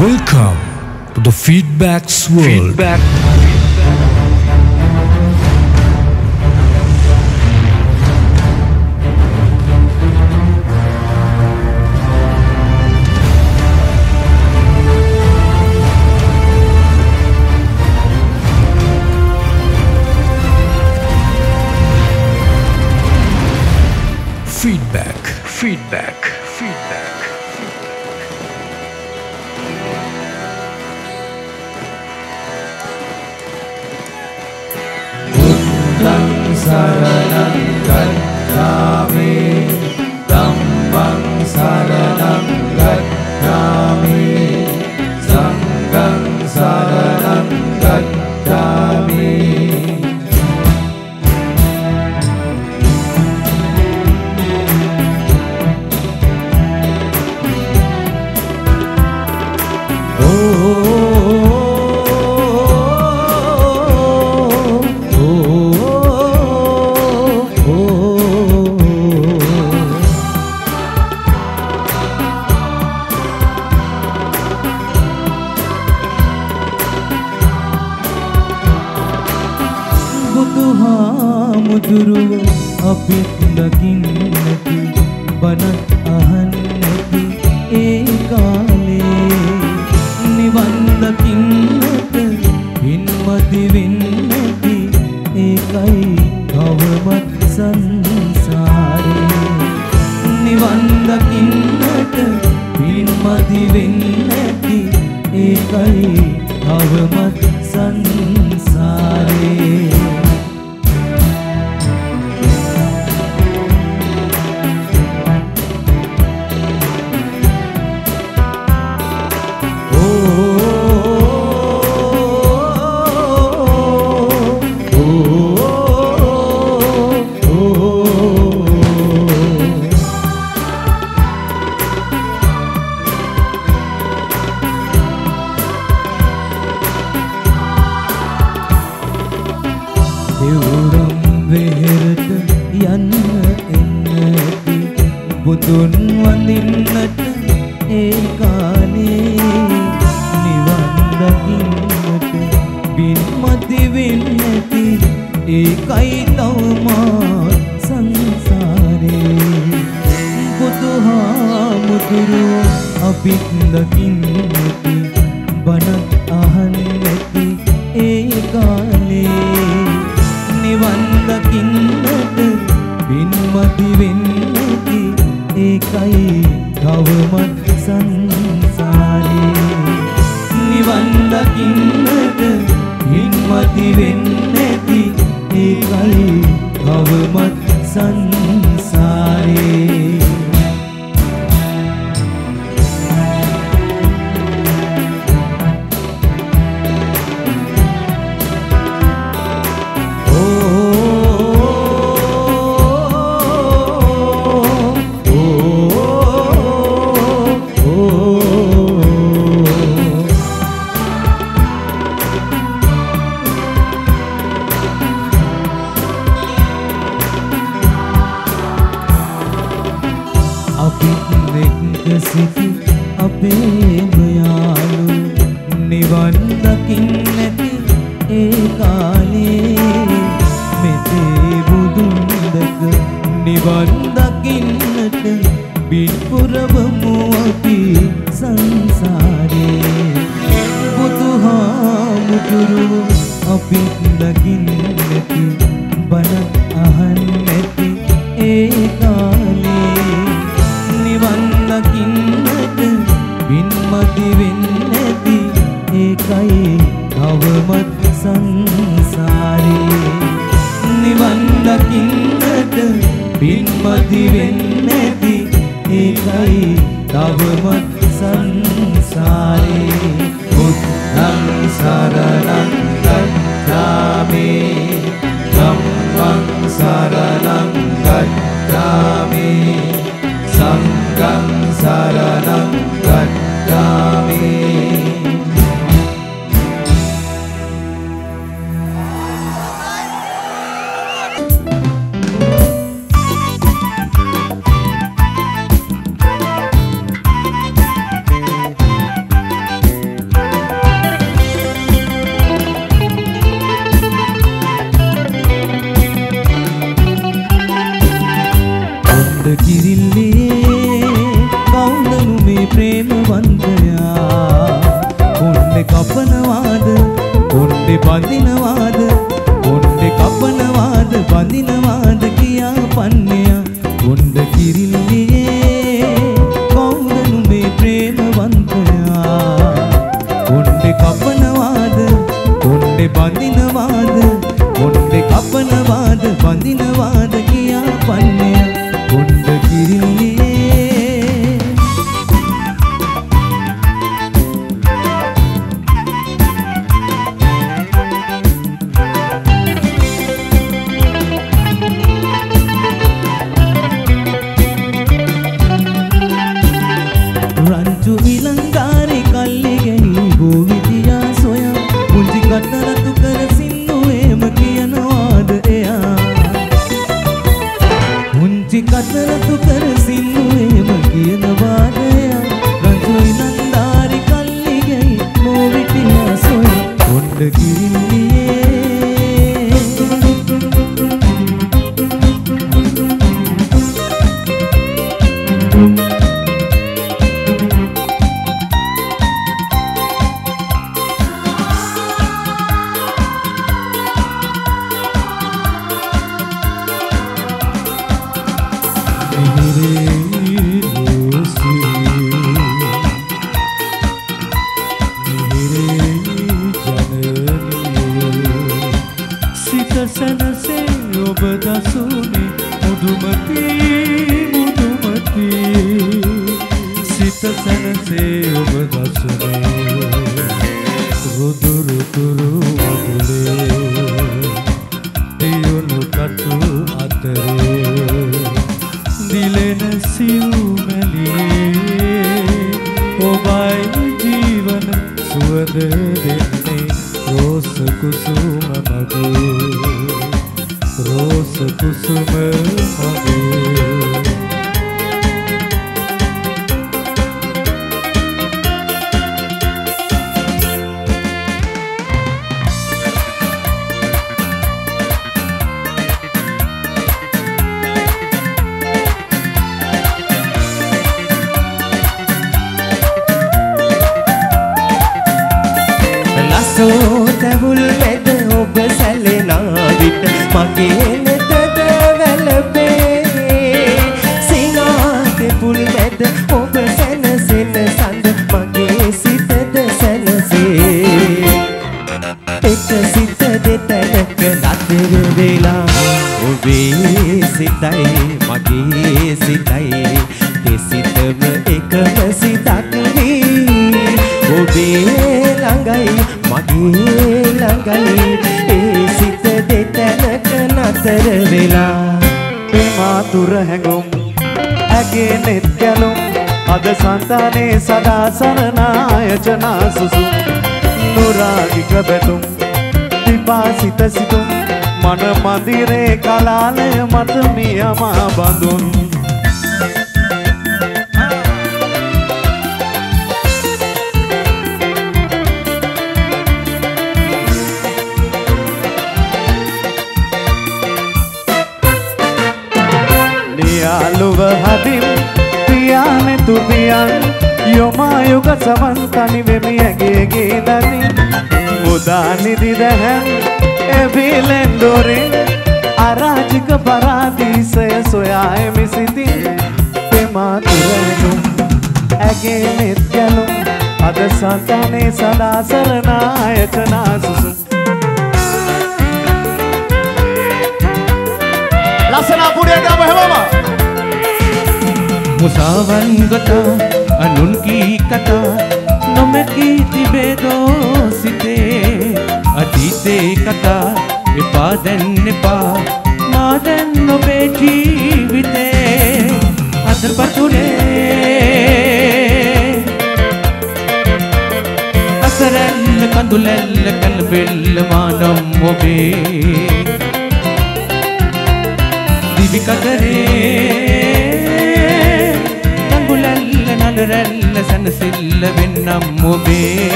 Welcome to the Feedback's World. Feedback.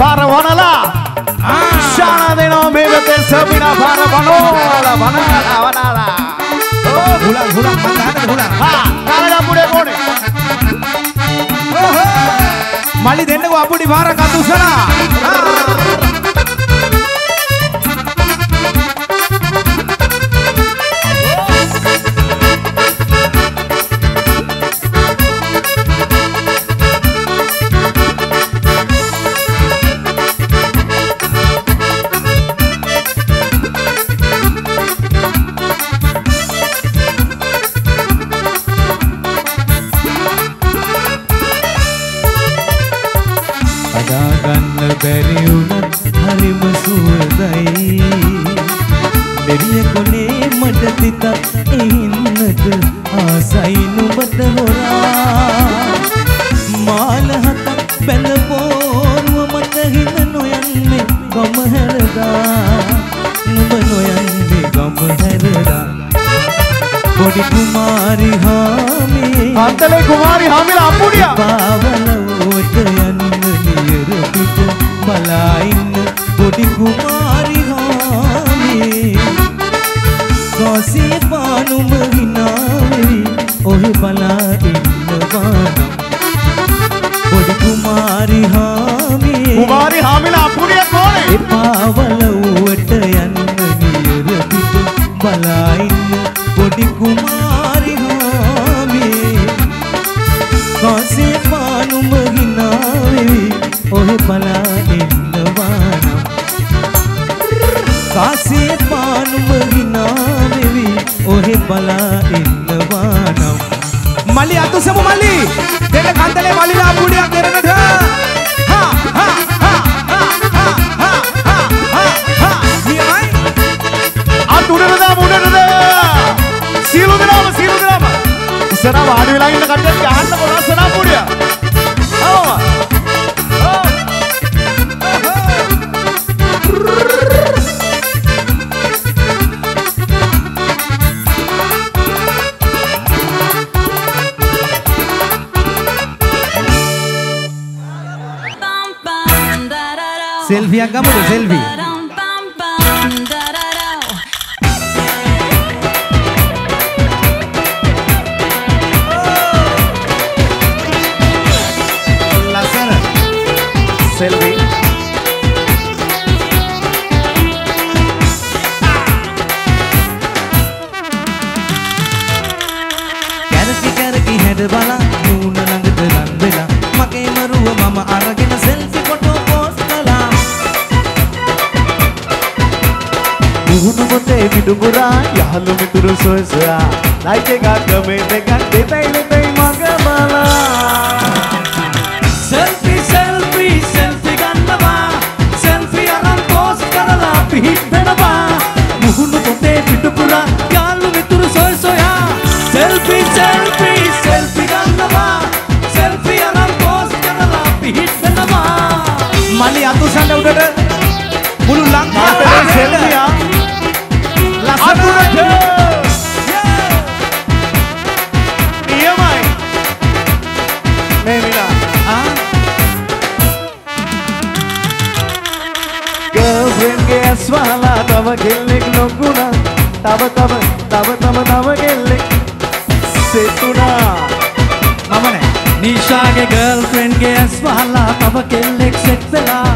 parvanala shana deno mevate sabina parvanala vanala vanala oh hula hula mandana hula ha kalada mude mode oh ho mali dennu apudi vara kadusana selfie acá, porque selfie. kudu suzra Like they got the way they got the baby තව තව තව තම තව කෙල්ලෙක් සෙතුනා මම නෑ. නීෂාගේ ගර්ල්ෆ්‍රෙන්ඩ්ගේ ඇස් වහලා තව කෙල්ලෙක් සෙට් වෙලා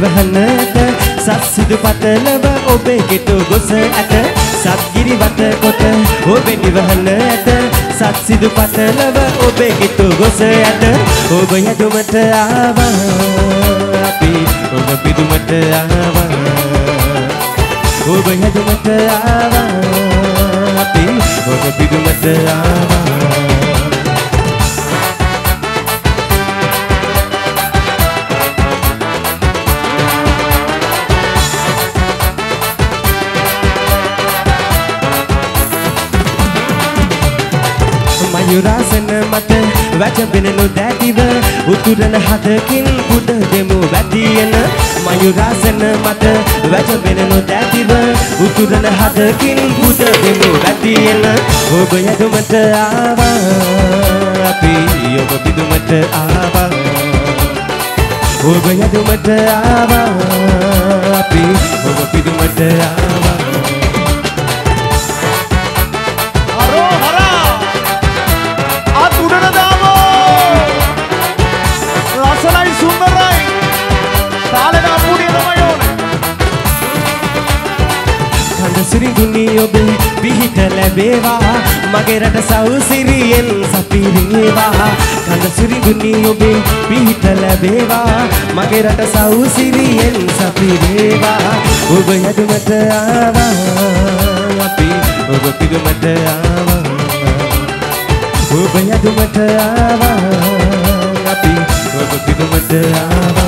ඔබේ නිවහනට සත්සිදු පතලව ඔබේ ගෙට ගොස ඇත සත්ගිරි වට කොට ඔබේ නිවහනට සත්සිදු පතලව ඔබේ ගෙට ගොස ඇත ඔබ යදුමට ආවා අපි ඔබ පිදුමට ආවා. ඔබ යදුමට ආවා අපි ඔබ පිදුමට ආවා. මයුරාසන මත වැජබෙනනු දැතිව උතුරන හදකින් පුඩ දෙමු වැතියෙන මයුරාසන මත වැජබෙනනු දැතිව උතුරන හදකින් පුඩ දෙමු වැතියෙන ඔබ යදුමට ආවා අපි ඔබ පිදුමට ආවා. ඔබ යදුමට ආවා අපි ඔබ පිදුමට ආවා. කඳ සිරිඳුනි ඔබේ පිහිට ලැබේවා. මගේ රට සෞසිරියෙන් සපිරේවා කඳ සිරිඳුනි ඔබේ පිහිට ලැබේවා. මගේ රට සෞසිරියෙන් සපිරේවා ඔබ යදුමට ආවා. අපි ඔබ පිදුමට ආවා. ඔබ යදුමට ආවා. අපි ඔබ පිදුමට ආවා.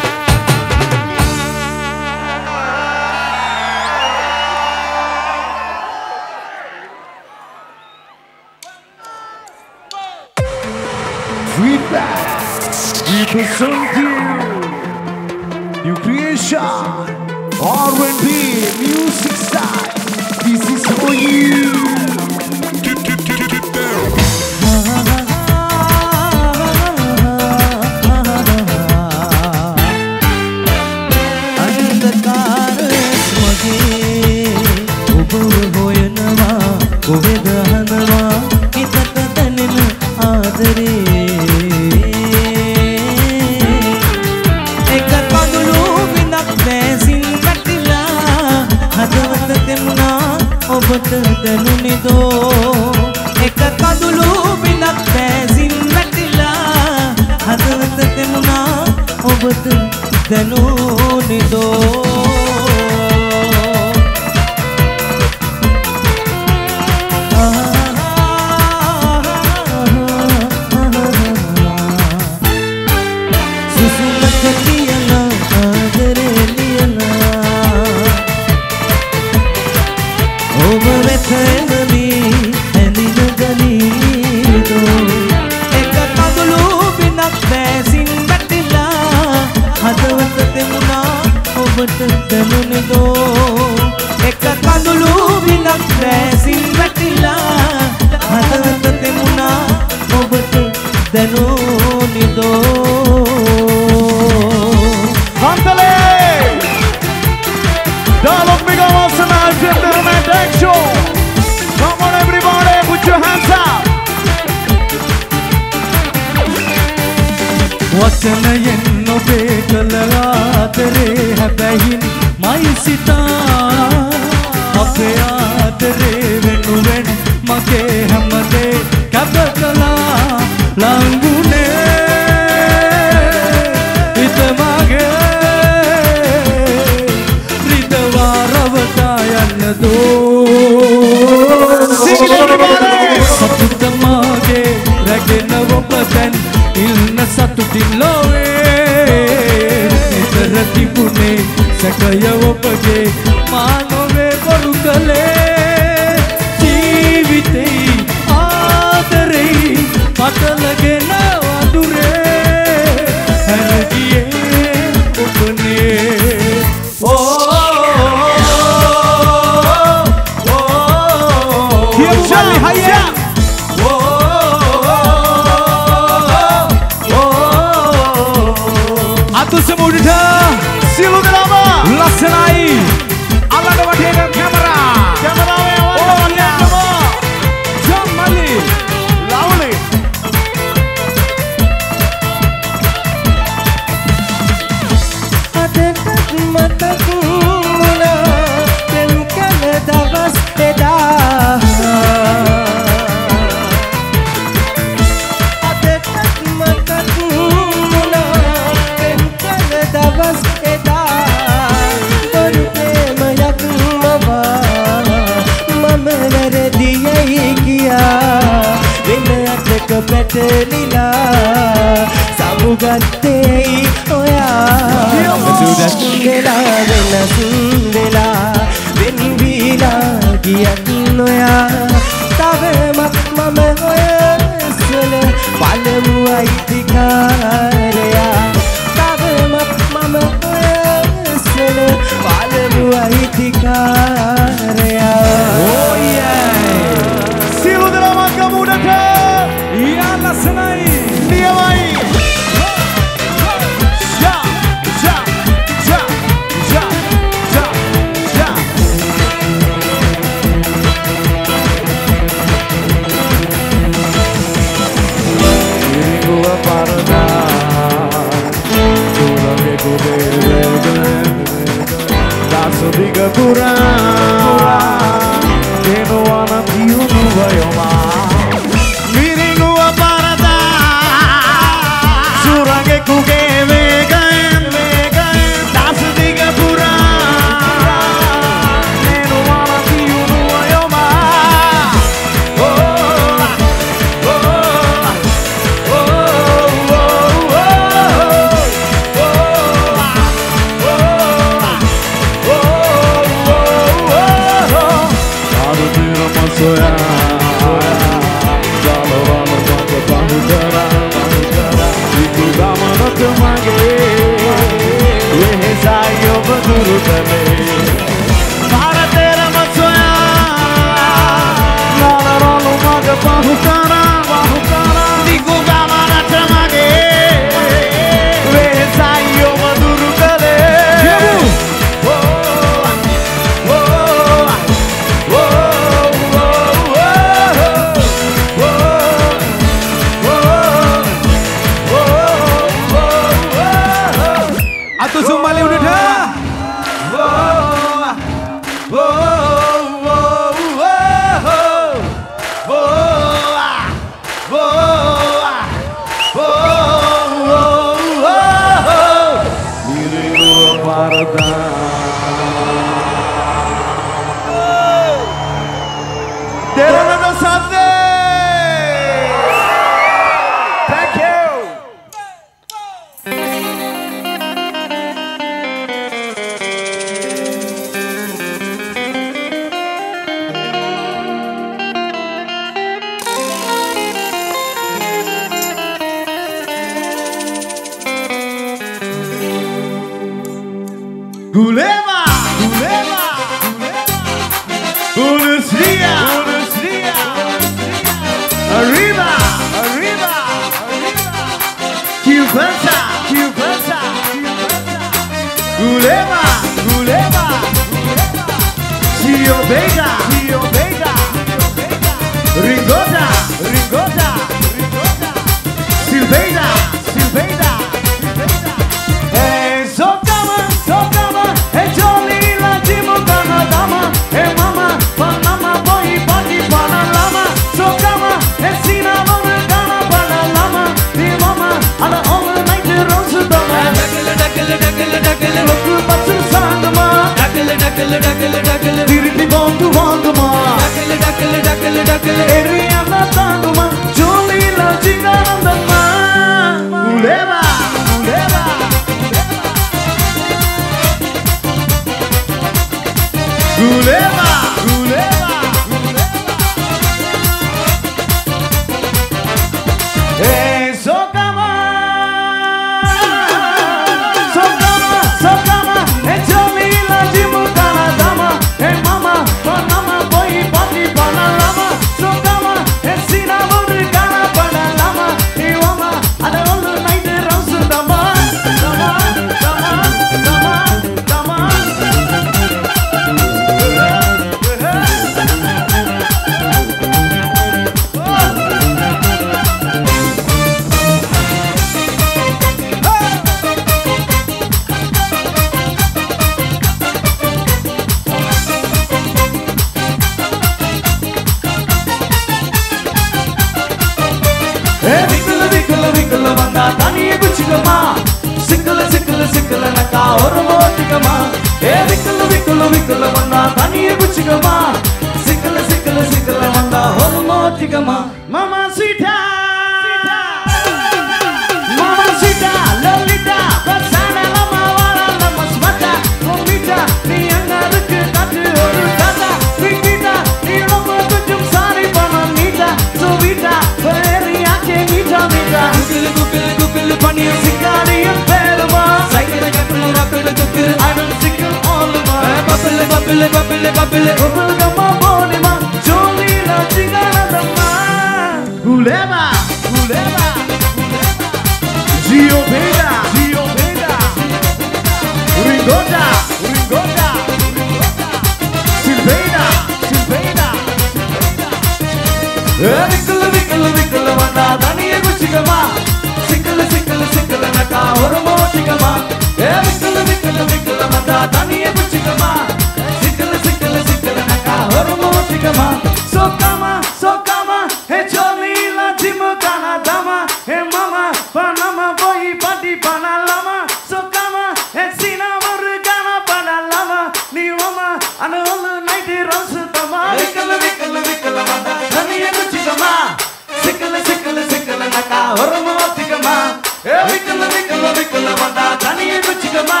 விக்கல விக்கல விக்கல வந்தா தனியே வச்சுக்கமா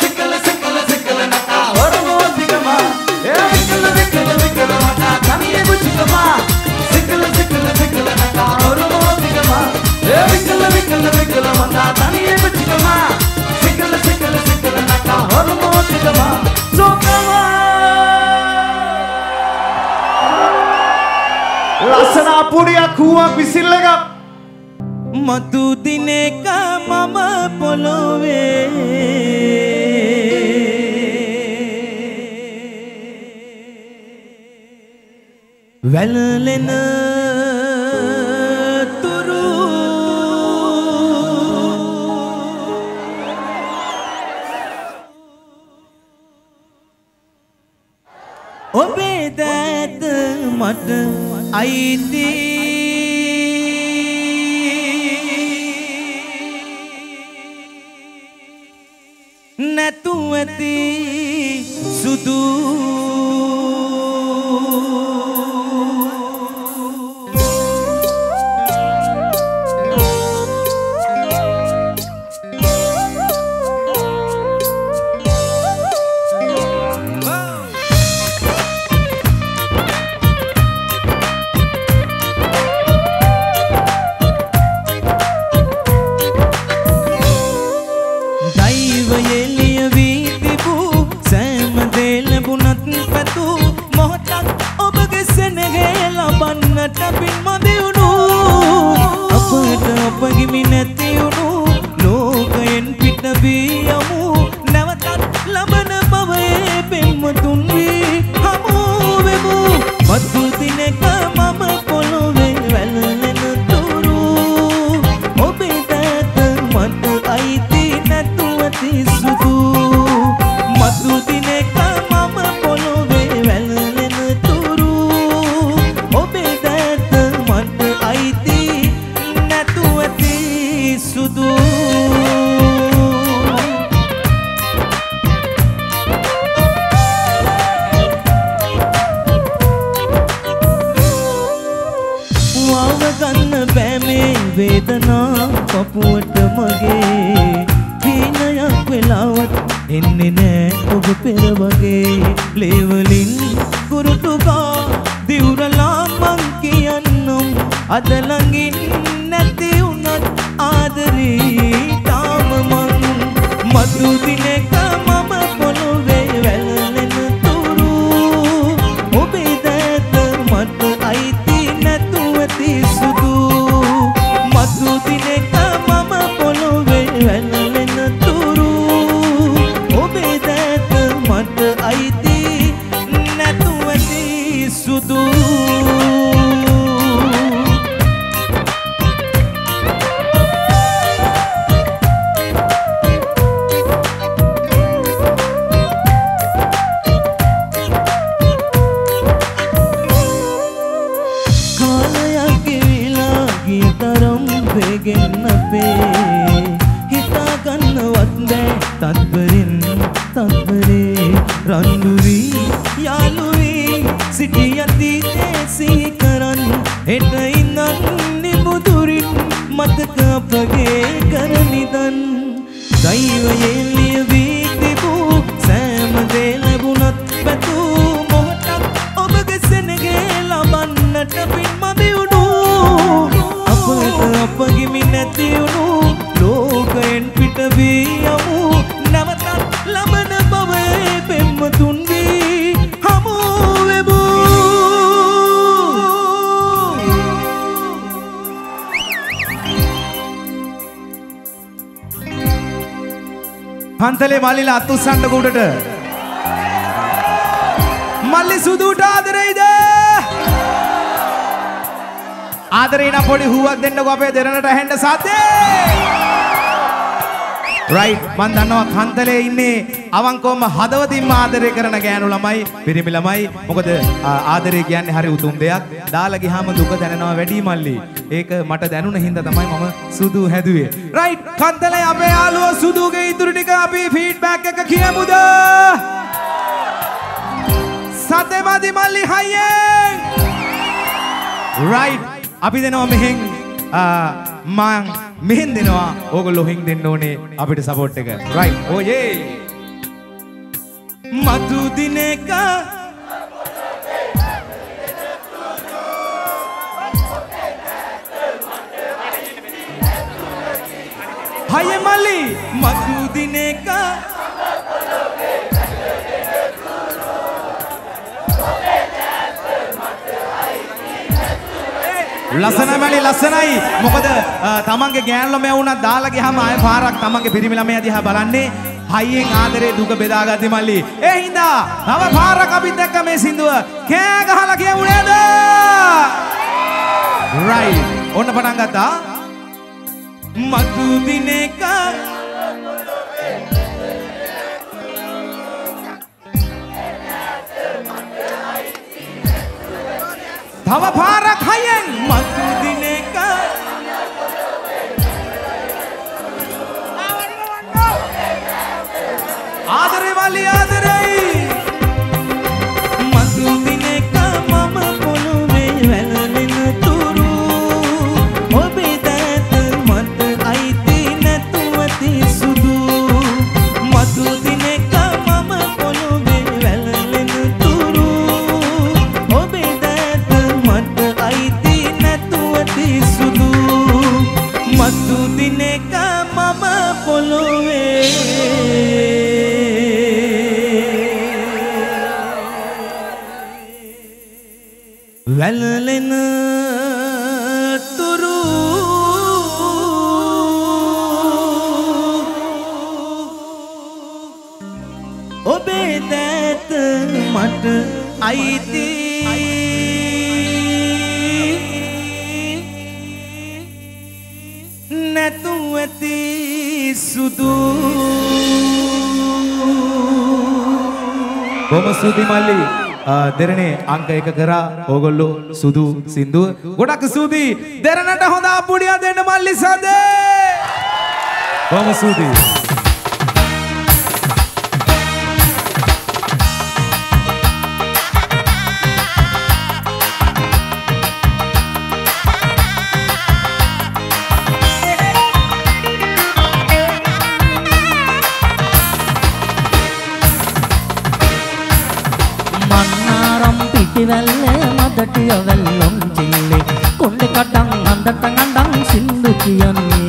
சிக்கல சிக்கல சிக்கல நட்டா வருவோம் அதிகமா விக்கல விக்கல விக்கல வந்தா தனியே வச்சுக்கமா சிக்கல சிக்கல சிக்கல நட்டா வருவோம் அதிகமா விக்கல விக்கல விக்கல வந்தா தனியே வச்சுக்கமா சிக்கல சிக்கல சிக்கல நட்டா வருவோம் அதிகமா சோக்கமா. லசனா புடியா கூவா பிசில்லகா මතු දිනක මම පොළොවේ. වැළලෙන තුරු. ඔබේ දැත මට අයිතිී. ti. අත් උස්සන්නක උඩට. මල්ලි සුදුට ආදරෙයිද? ආදරේ නම් පොඩි හුවක් දෙන්නකෝ අපේ දෙරණට ඇහෙන්න සද්දේ. රයිට් මන් දන්නවා කන්තලේ ඉන්නේ අවංකවම හදවතින්ම ආදරය කරන ගෑනු ළමයි පිරිමි ළමයි මොකද ආ, ආදරය කියන්නේ හරි උතුම් දෙයක් දාලා ගියාම දුක දැනෙනවා වැඩි මල්ලි ඒක මට දැනුණ හින්දා තමයි මම සුදු හැදුවේ. රයිට් කන්තලේ අපේ යාළුවෝ සුදුගේ ඉතුරු ටික අපි ෆීඩ්බැක් එක කියමුද? සතෙමදි මල්ලි හයියෙන්! රයිට් අපි දෙනවා මෙහෙන් ආ, මං මෙහෙන් දෙනවා. ඕගොල්ලෝ හින් දෙන්න ඕනේ අපිට සපෝට් එක. රයිට් ඕයේ oh මතු දිනක ලස්සනයි මල්ලි ලස්සනයි. මොකද අ, තමන්ගේ ගෑනු ළමයා වුණා දාලා ගියාම ආය පාරක් තමන්ගේ පිරිමි ළමයා දිහා බලන්නේ. හයියෙන් ආදරේ දුක බෙදාගatti මල්ලි ඒ හින්දා තව පාරක් අපිත් එක්ක මේ සින්දුව කෑ ගහලා කියමු නේද රයිට් ඔන්න පටන් ගත්තා. මතු දිනක තව මම පොළොවේ. වැළලෙන තුරු ඔබේ දෑත මට අයිති. සුදු බොහොම ස්තුතියි මල්ලි අ, දෙරණේ අංක එක කරා ඕගොල්ලෝ සුදු සින්දුව ගොඩක් ස්තුතියි දෙරණට හොඳ අප්පුඩියක් දෙන්න මල්ලි සදේ බොහොම ස්තුතියි මන්නාරම් පිටිවැල්ලේ මදටිය වැල්ලොම් චිල්ලේ කොණ්ඩේ කඩන් හඳට ගඳන් සින්දු කියන්නේ.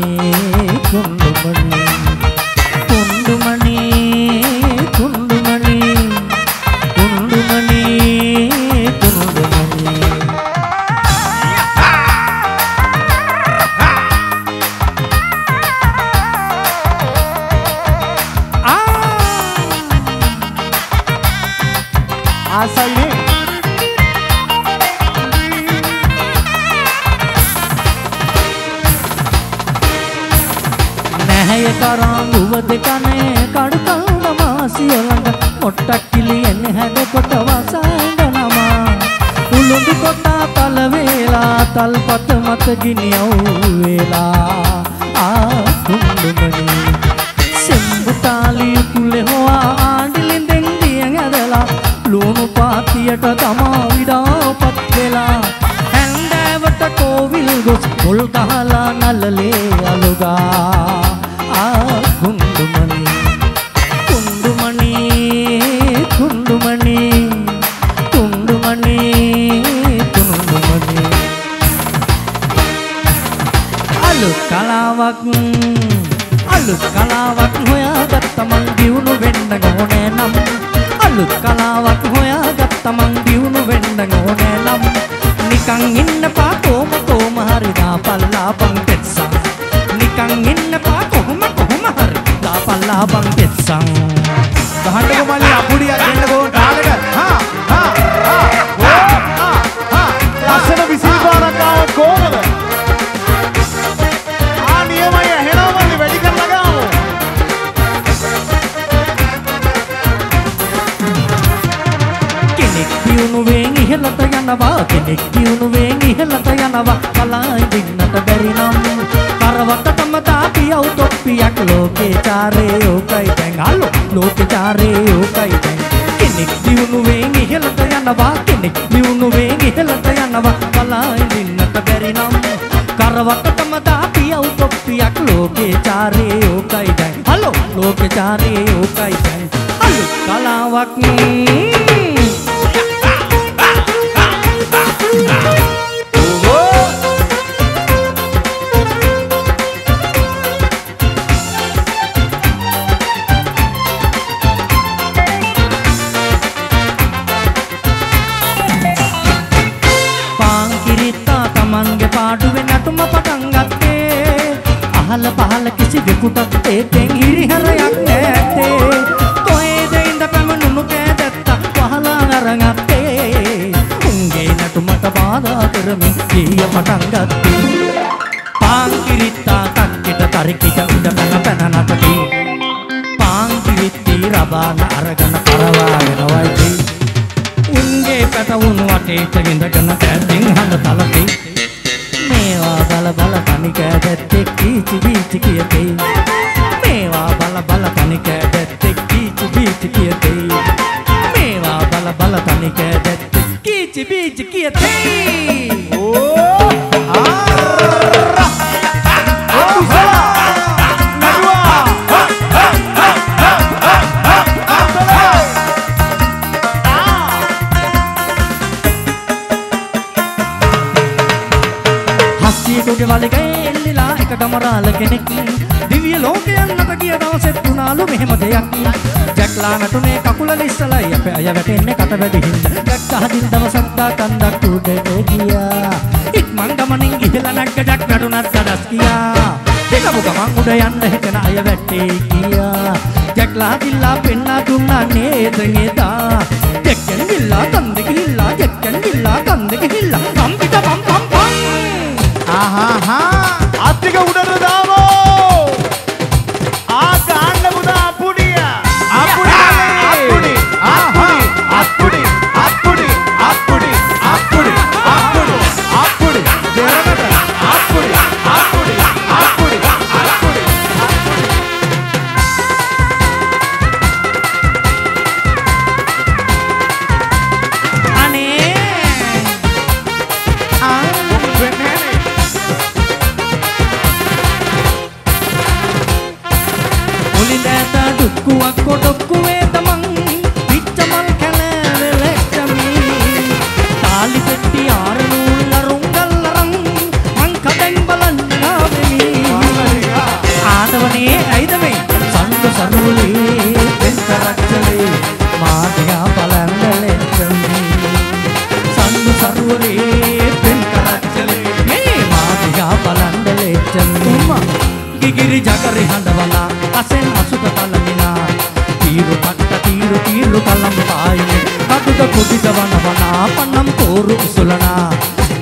తీరు పట్ట తీరు తీరు కలం పాయి. కటుక కుటిత వన వన పన్నం కోరు కుసులన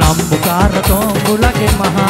ನಂಬುಕಾರ ತೋಂಬುಲಗೆ మహా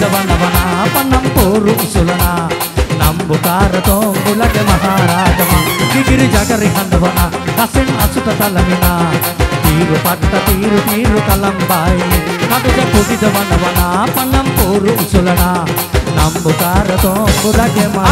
ರಾಜವನವನ ಪನ್ನಂಪೂರು ಸುಲನ ನಂಬುಕಾರ ತೋಂಗುಲಗೆ ಮಹಾರಾಜವ ಗಿಗಿರಿ ಜಗರಿ ಹಂದವನ ಹಸಿನ್ ಅಸುತ ತಲವಿನ తీరు పట్ట తీరు తీరు కలంబాయి కవిత కుటిద వనవన పన్నంపూరు సులన నంబుతారతో బురగె మా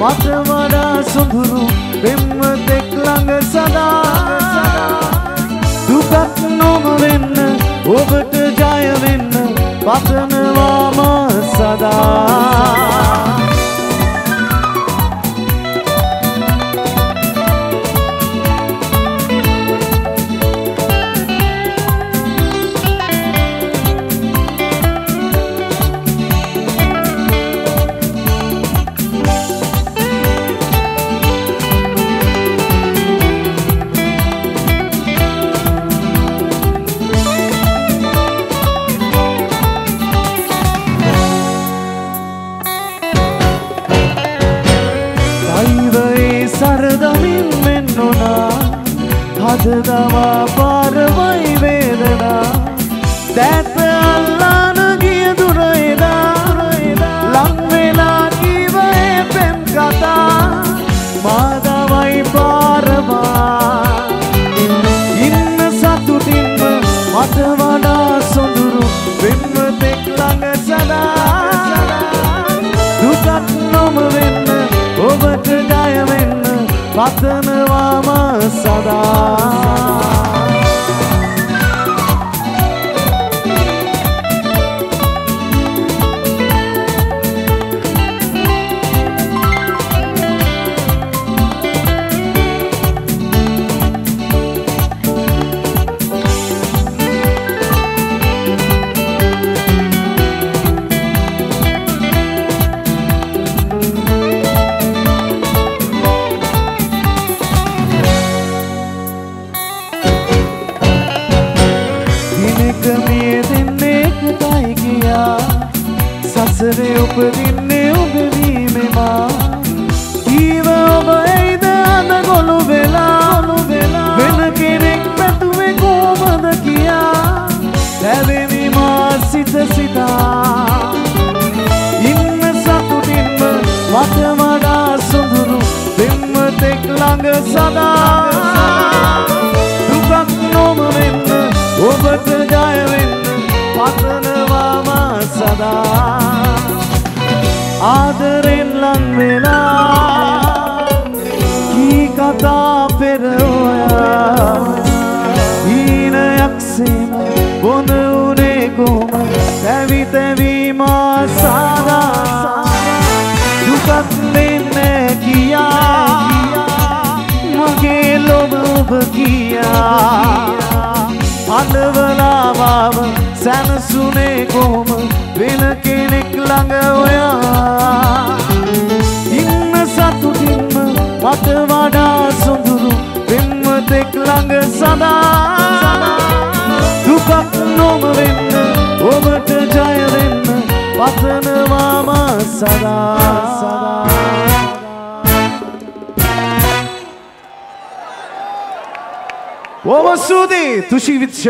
මට වඩා සොඳුරු පෙම්වතෙක් ළඟ සදා. දුකක් නොමවෙන්න ඔබට ජයවෙන්න පතනවාම සදා.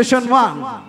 Session 1.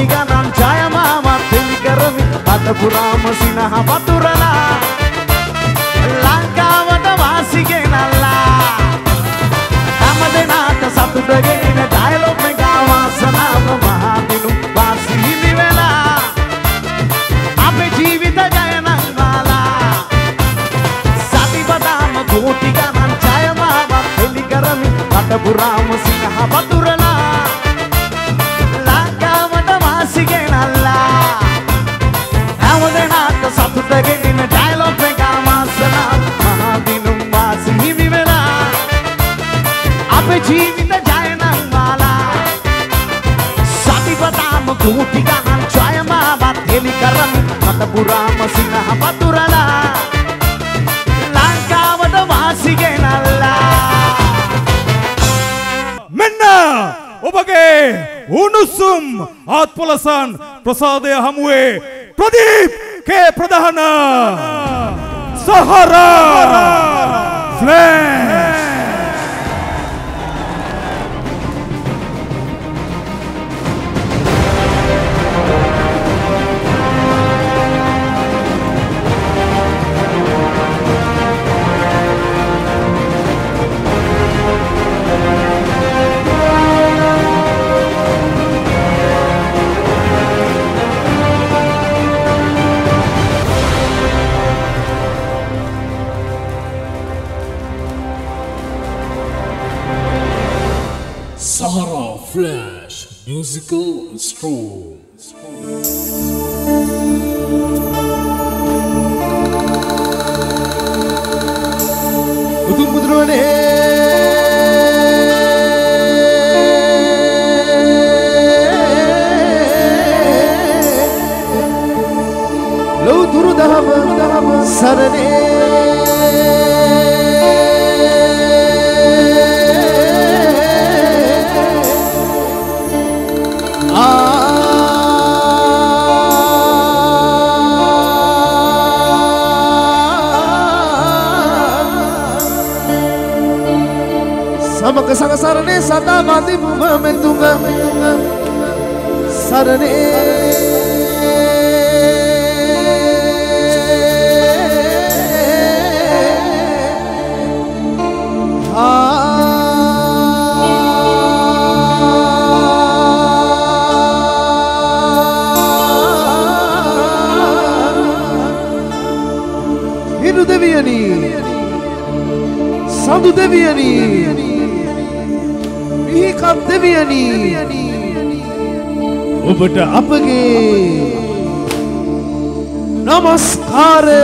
නැති ගණන් ජයමාමත් හිමි කරමි. අත පුරාම සිනහ වතුරලා. ලංකාවට වාසි ගෙනල්ලා. හැම දෙනාට සතුට ගෙනෙන ඩයලොග් එක වාසනාව මහා මිනු වාසි හිමි වෙලා. අපේ ජීවිත ජය නම් වාලා සතිපතාම කෝටි ගණන් ජයමාමත් හෙලි කරමි. අත පුරාම සිනහ වතුරලා. කූටි ගහන් ඡායමාවත් හෙලි කරන් රට පුරාම සිනහ පතුරලා ලංකාවට වාසි ගෙනල්ලා මෙන්න ඔබගේ උණුසුම් ආත්පලසන් ප්‍රසාදය හමුවේ ප්‍රදීප් කේ ප්‍රධාන සහරා ෆ්ලෑ ਸੁਣੇ ਲਉ ਧੁਰ ਦਹਮ ਦਹਮ ਸਰਨੇ සඟ සරණේ සදා බඳිමු මෙතුඹ සරණේ Sandu Deviani. Sandu Deviani. කුමක් දෙවියනී. ඔබට අපගේ නමස්කාරය.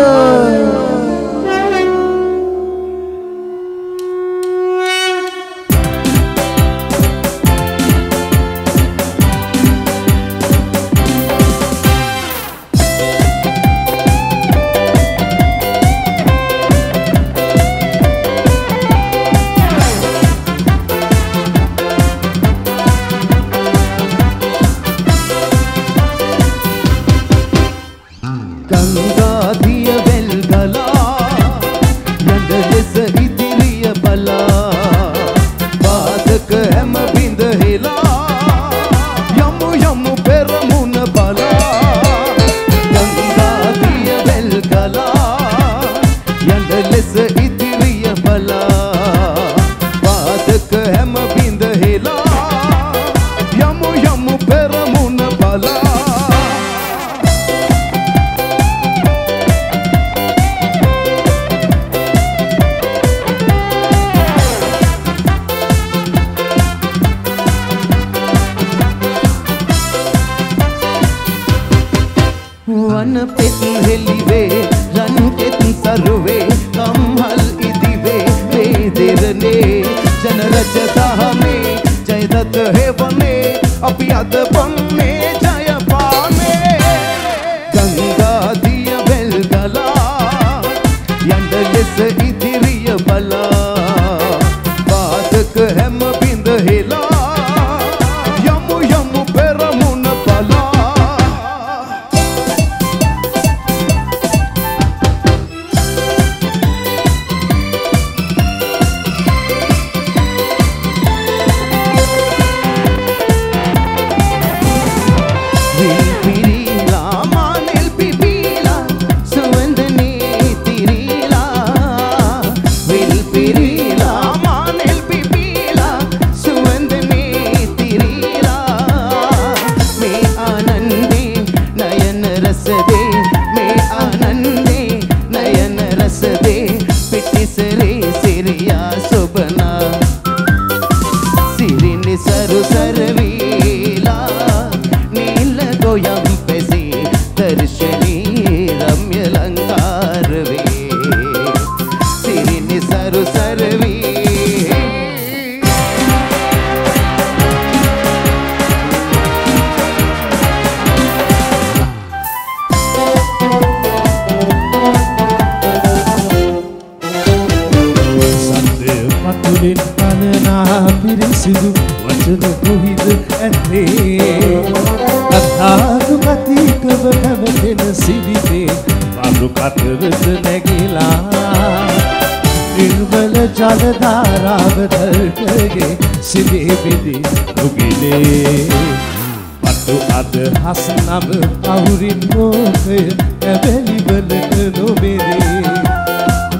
ඇබැලිවලට නොබෙදේ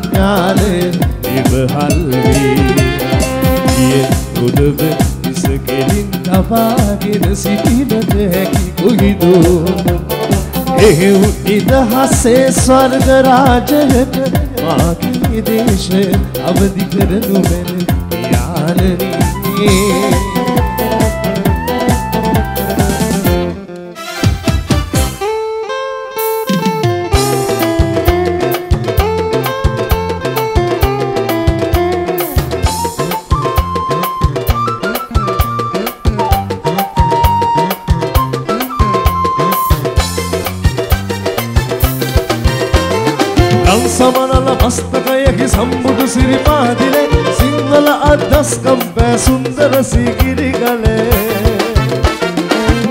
ඥාන නිවහල් වේ ගිය උදව ඉසකෙලින් තබාගෙන සිටිනද හැකි කොහිදෝ එහෙව් ඉදහසේ ස්වර්ග රාජයට මාගේ දේශ අවදි කරනු මැන යාලනී උසිරි පාදිලේ සිංහල අදස්කම් පෑ සුන්දර සීගිරි ගලේ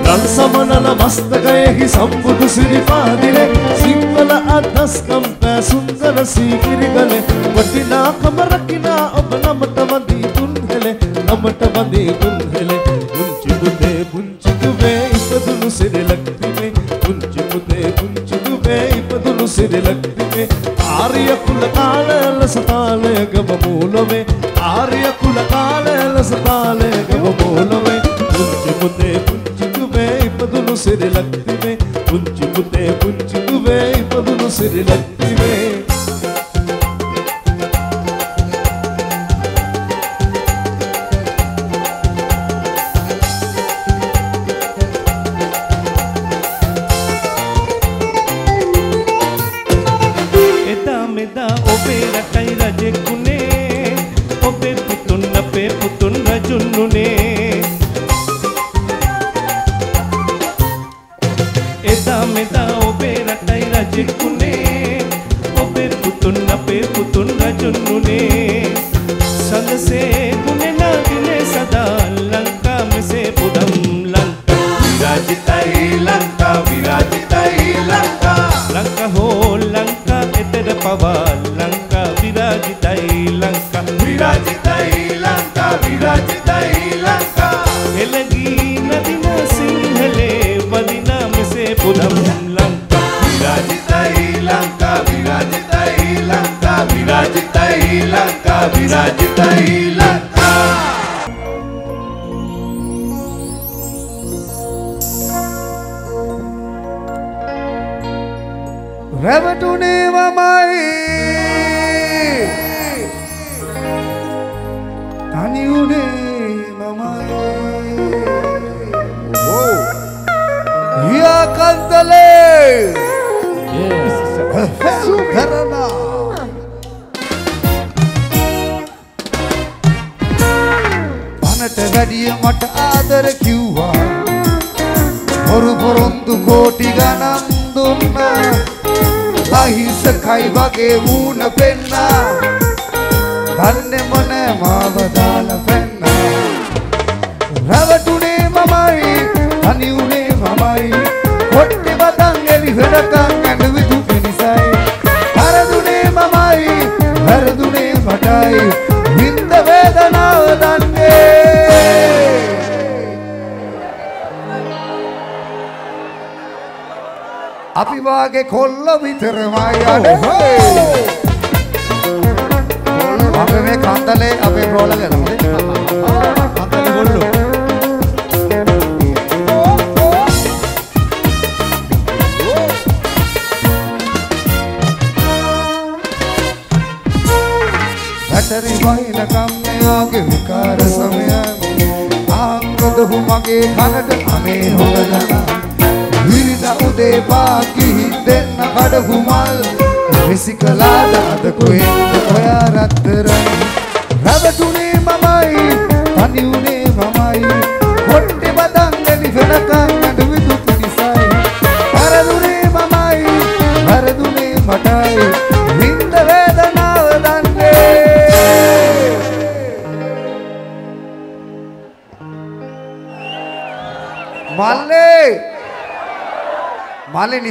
ගල් සමනල මස්තකයෙහි සම්බුදු සිරි පාදිලේ සිංහල අදස්කම් පෑ සුන්දර සීගිරි ගලේ වටිනාකම රකිනා ඔබ නමට වදී තුන්හෙලේ නමට වදී තුන්හෙලේ.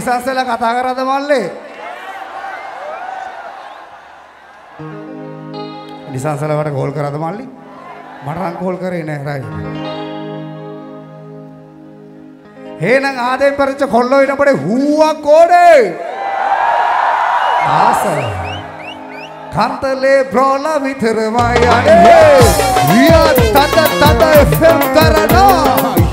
ඉසස් වෙලා කතා කරද මල්ලේ? ලිසන්සල වට කෝල් කරද මල්ලි? මට නම් කෝල් කරේ නෑ රයි. හේනම් ආදෙන් පරිච්ච කොල්ලෝ ඉනපඩේ හූවක් ඕනේ. ආසල. කන්තලේ බ්‍රෝලා විතරමයි අනේ. වියත් තත තත FM කරනවා.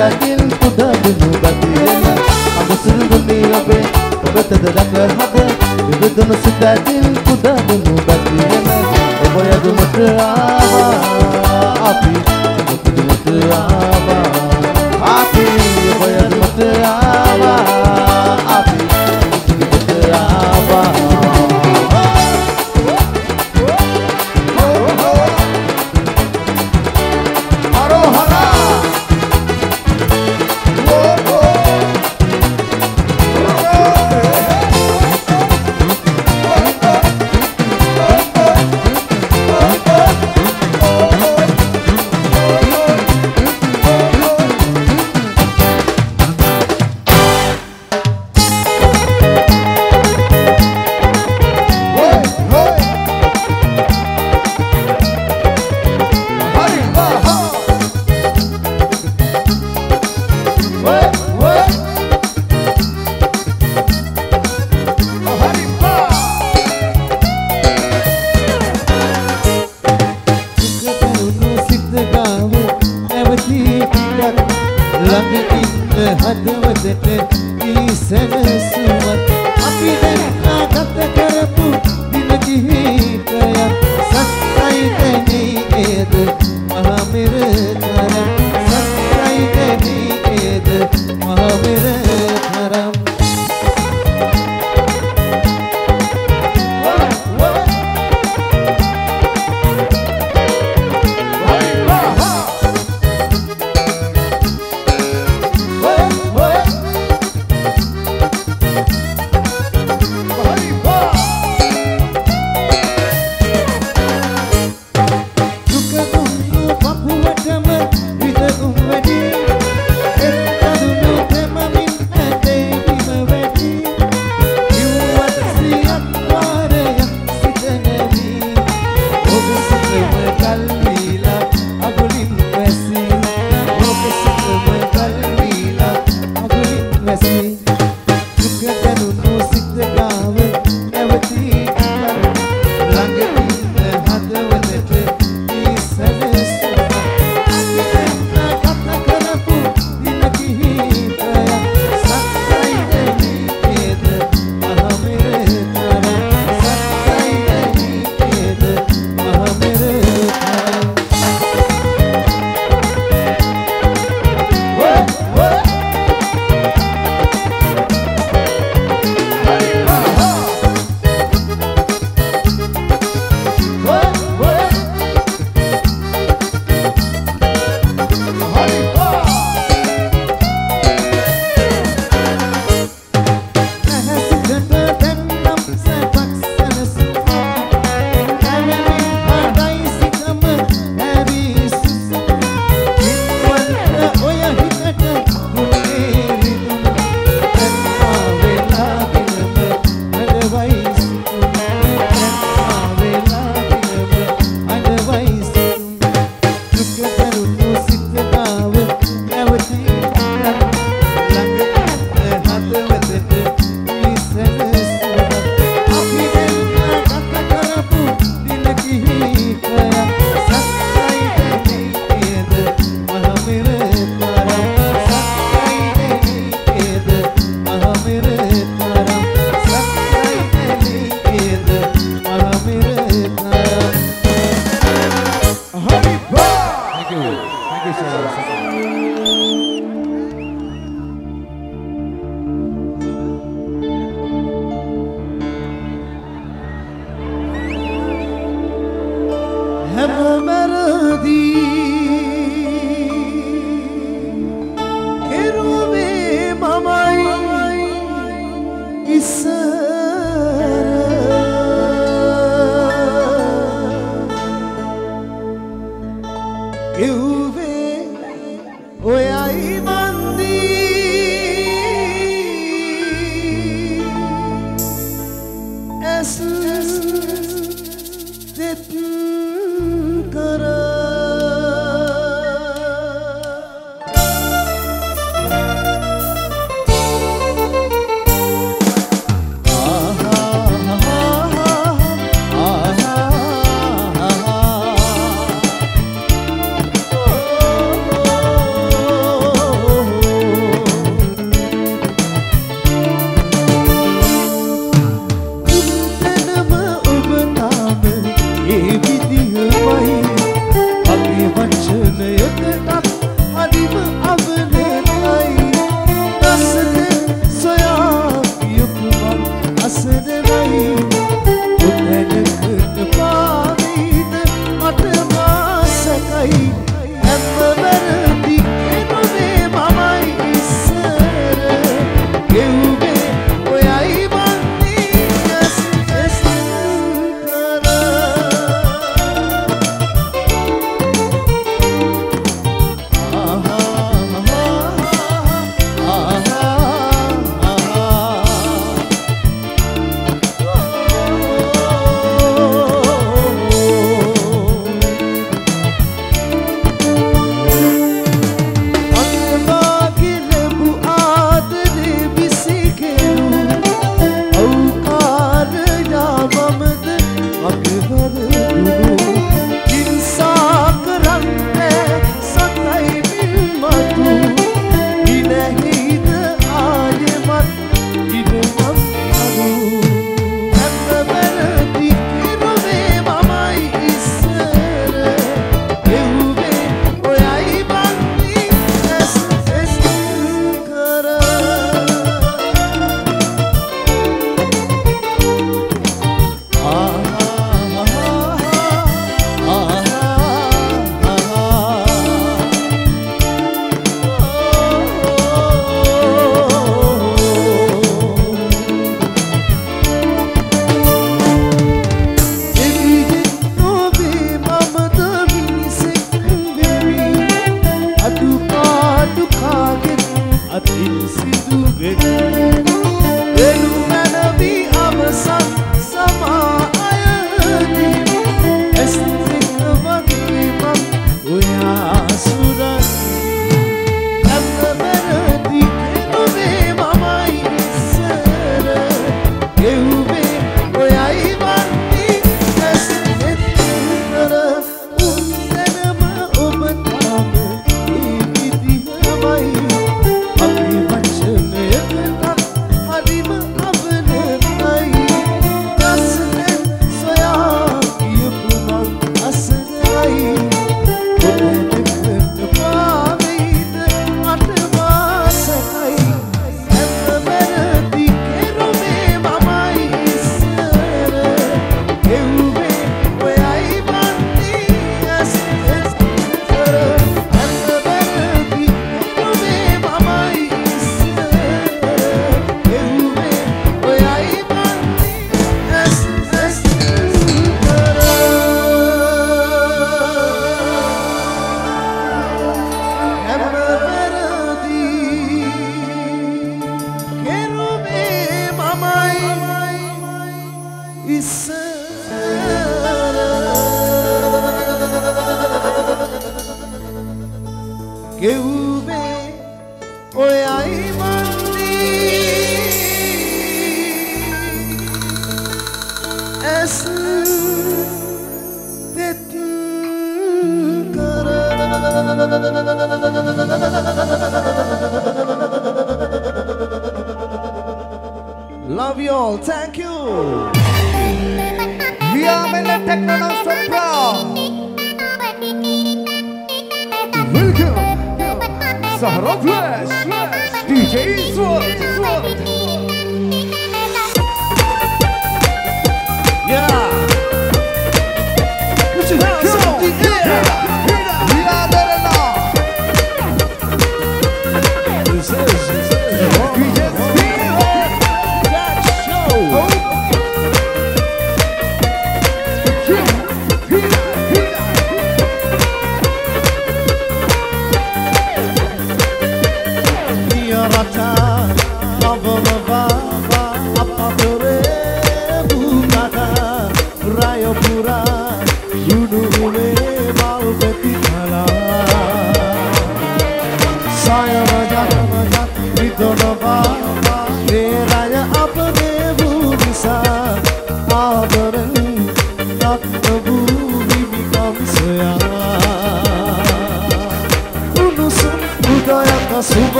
ගතින් පුදදුණු ගතියෙන අඹ සුරුදුනි ඔබේ ඔබතද ළඟ හද. විදුණු සිත ඇතින් පුදදුණු ගතියෙන ඔබ යදුමට ආවා. අපි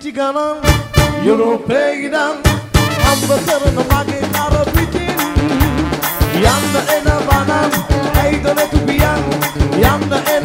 Michiganan, Europeidan, Ambassador no Magin Arabitin, Yanda Enavanan, Aidonetubian, the Enavanan.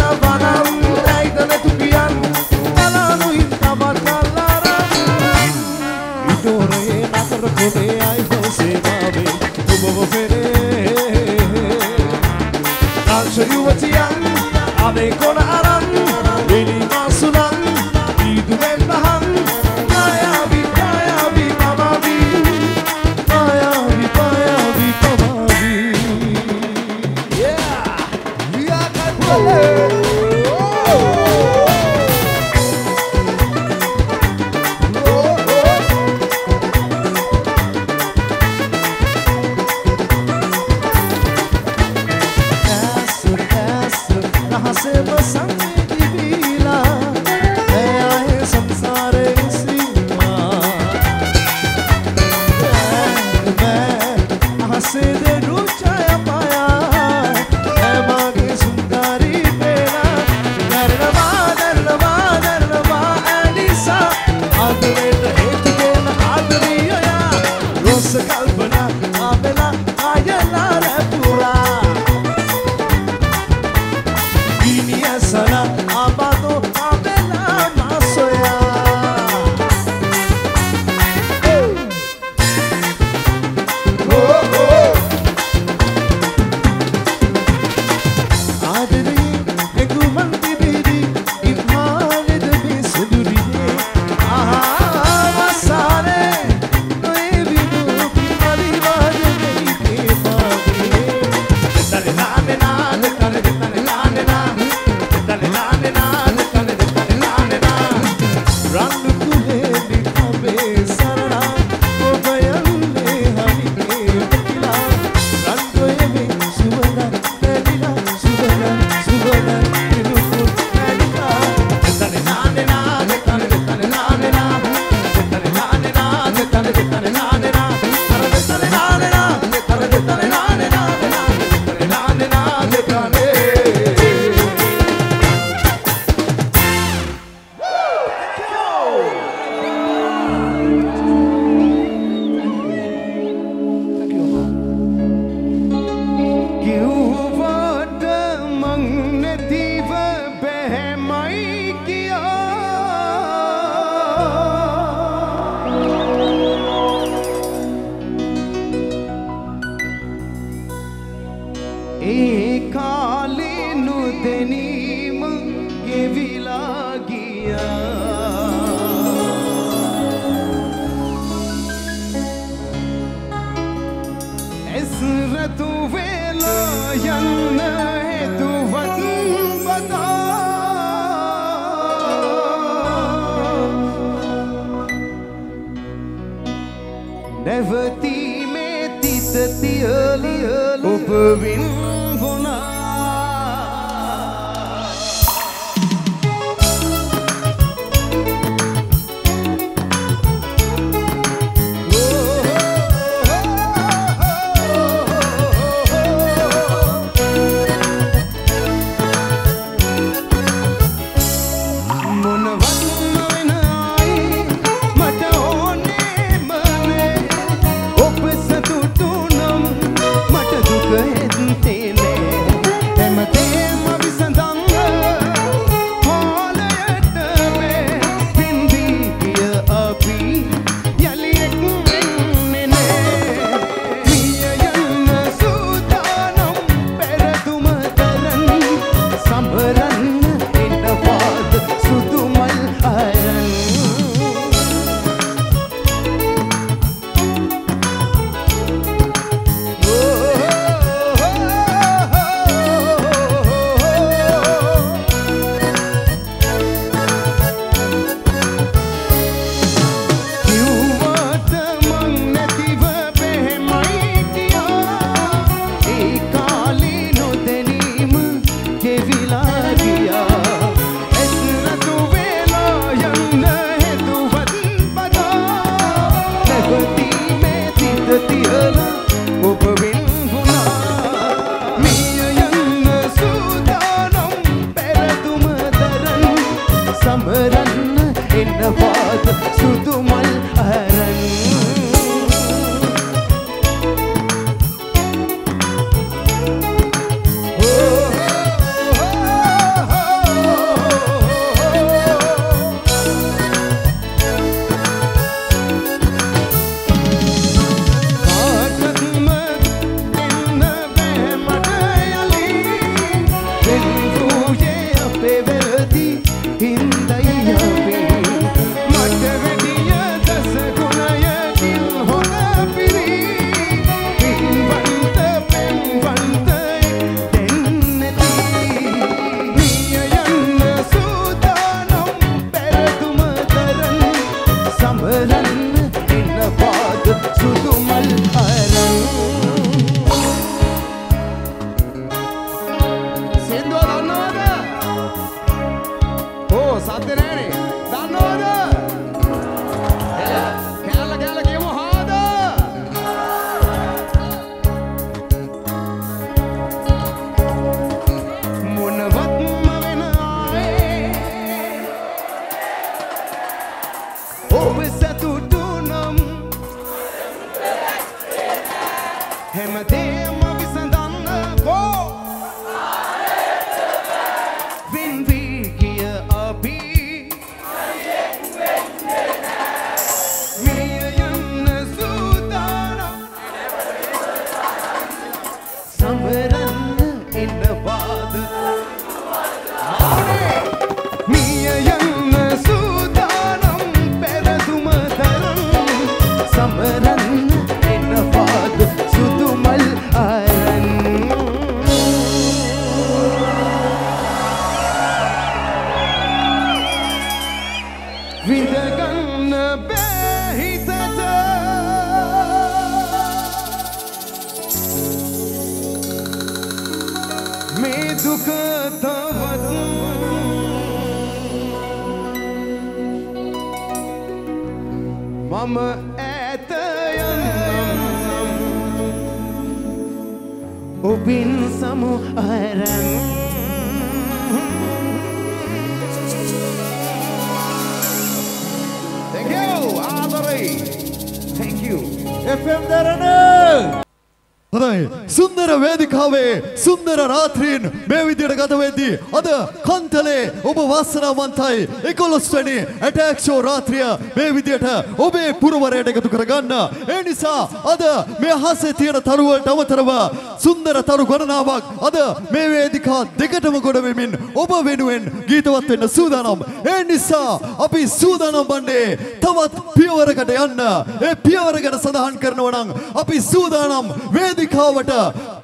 රාත්‍රීන් මේ විදියට ගත වෙද්දී අද කන්තලේ ඔබ වාසනාවන්තයි. 11 වෙනි ඇටැක් ෂෝ රාත්‍රිය මේ විදියට ඔබේ පුරවරයට එකතු කරගන්න. ඒ නිසා අද මේ අහසේ තියෙන තරු වලට අමතරව සුන්දර තරු ගණනාවක් අද මේ වේදිකා දෙකටම ගොඩ වෙමින් ඔබ වෙනුවෙන් ගීතවත් වෙන්න සූදානම්. ඒ නිසා අපි සූදානම් වන්නේ තවත් පියවරකට යන්න. ඒ පියවර ගැන සඳහන් කරනවා නම් අපි සූදානම් වේදිකාවට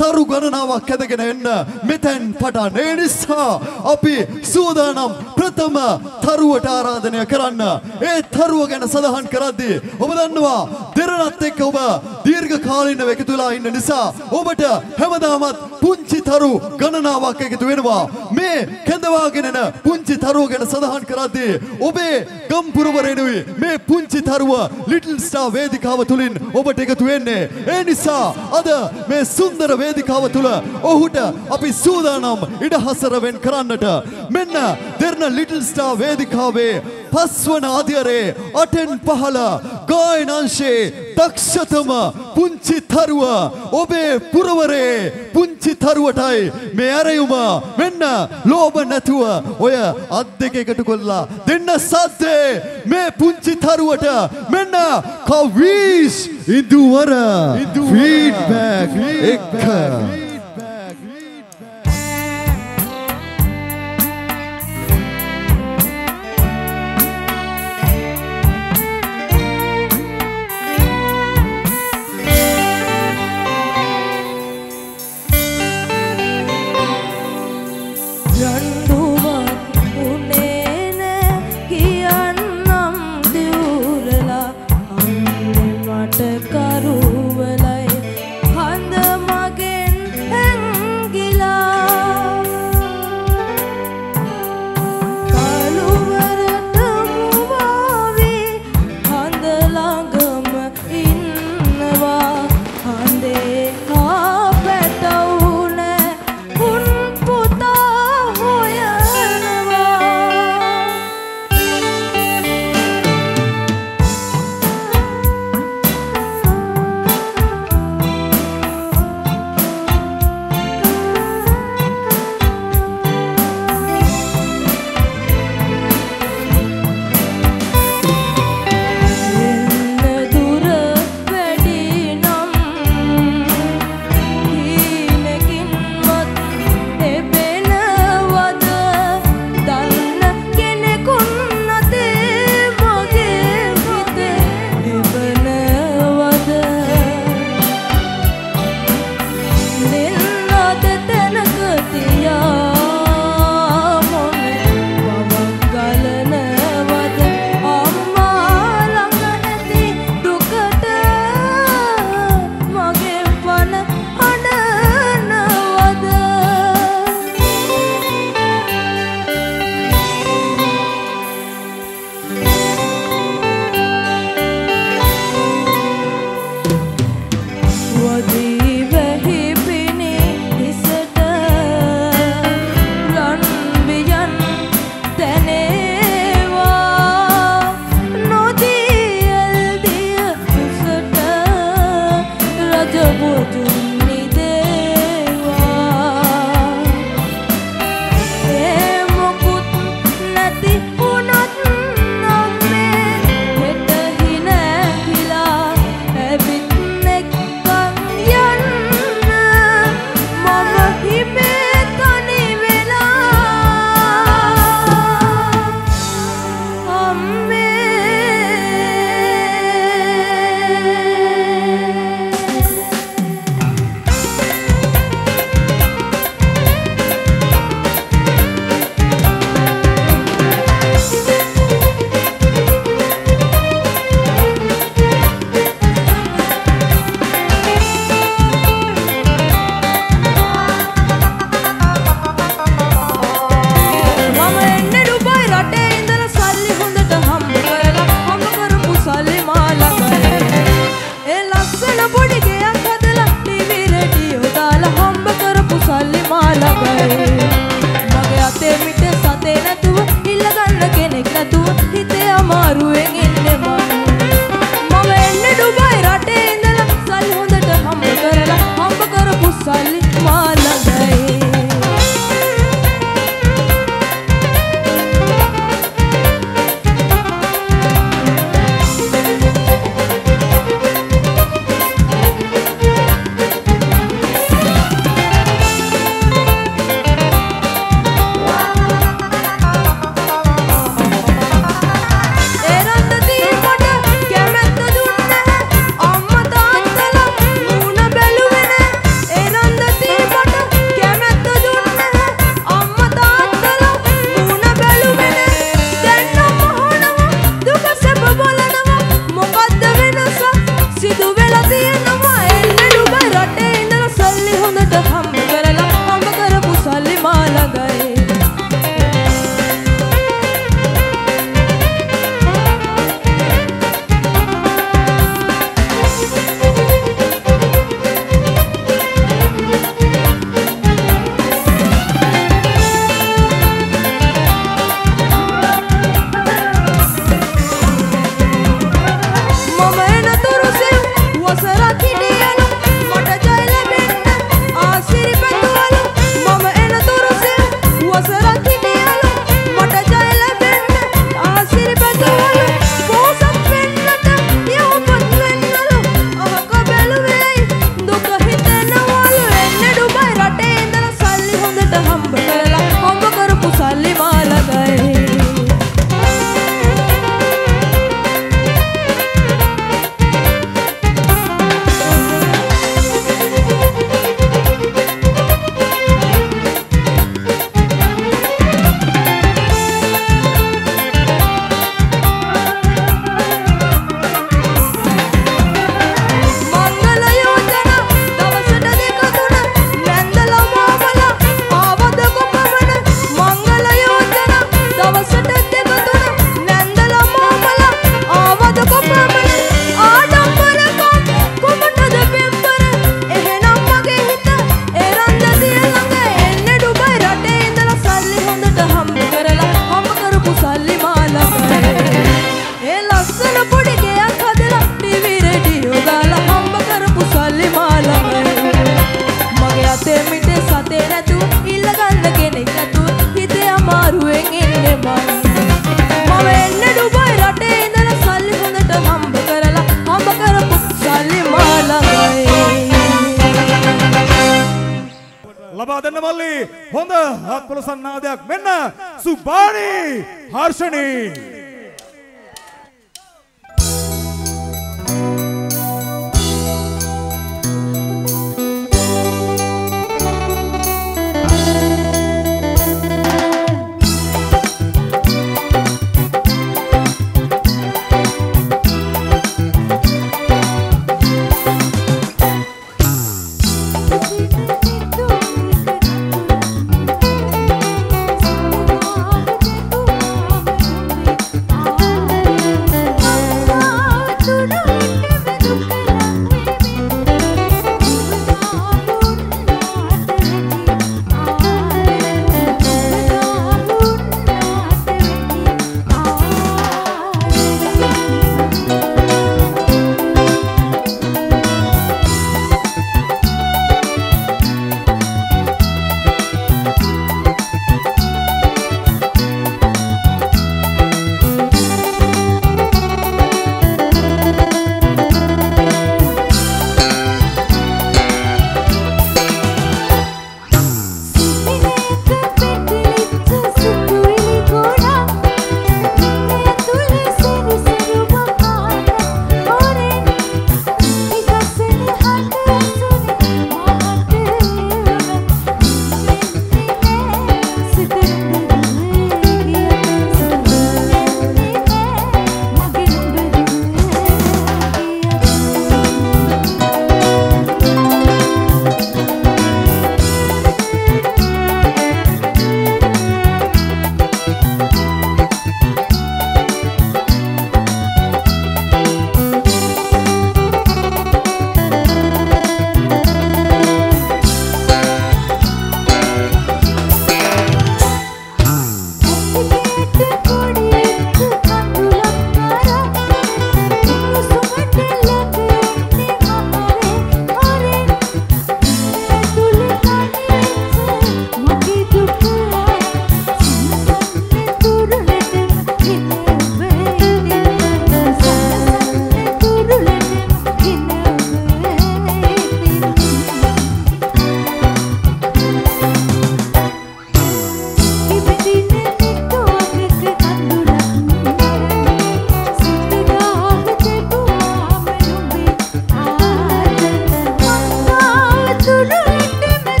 තරු ගණනාවක් ඇදගෙන එන්න. මෙතැන් පටන් ඒ නිසා අපි සූදානම් ප්‍රථම තරුවට ආරාධනය කරන්න. ඒ තරුව ගැන සඳහන් කරද්දී ඔබ දන්නවා දෙරණත් එක්ක ඔබ දීර්ඝ කාලීනව එකතු වෙලා ඉන්න නිසා ඔබට හැමදාමත් පුංචි තරු ගණනාවක් එකතු වෙනවා. මේ කැඳවාගෙන එන පුංචි තරුව ගැන සඳහන් කරද්දී ඔබේ ගම්පුරවරයනුයි මේ පුංචි තරුව ලිටල් ස්ටාර් වේදිකාව තුලින් ඔබට එකතු වෙන්නේ. ඒ නිසා අද මේ සුන්දර වේදිකාව තුල ඔහුට අපි සූදානම් ඉඩහසර වෙන් කරන්නට මෙන්න දෙරණ ලිටල් ස්ටාර් වේදිකාවේ පස්වන අධ්‍යරේ අටෙන් පහළ ගායනංශේ දක්ෂතම පුංචි තරුව ඔබේ පුරවරේ පුංචි තරුවටයි මේ ඇරයුම මෙන්න ලෝභ නැතුව ඔය අත් දෙක එකතු කොල්ලා දෙන්න සද්දේ මේ පුංචි තරුවට මෙන්න කවීස් ඉදුවර ෆීඩ්බැක් එක්ක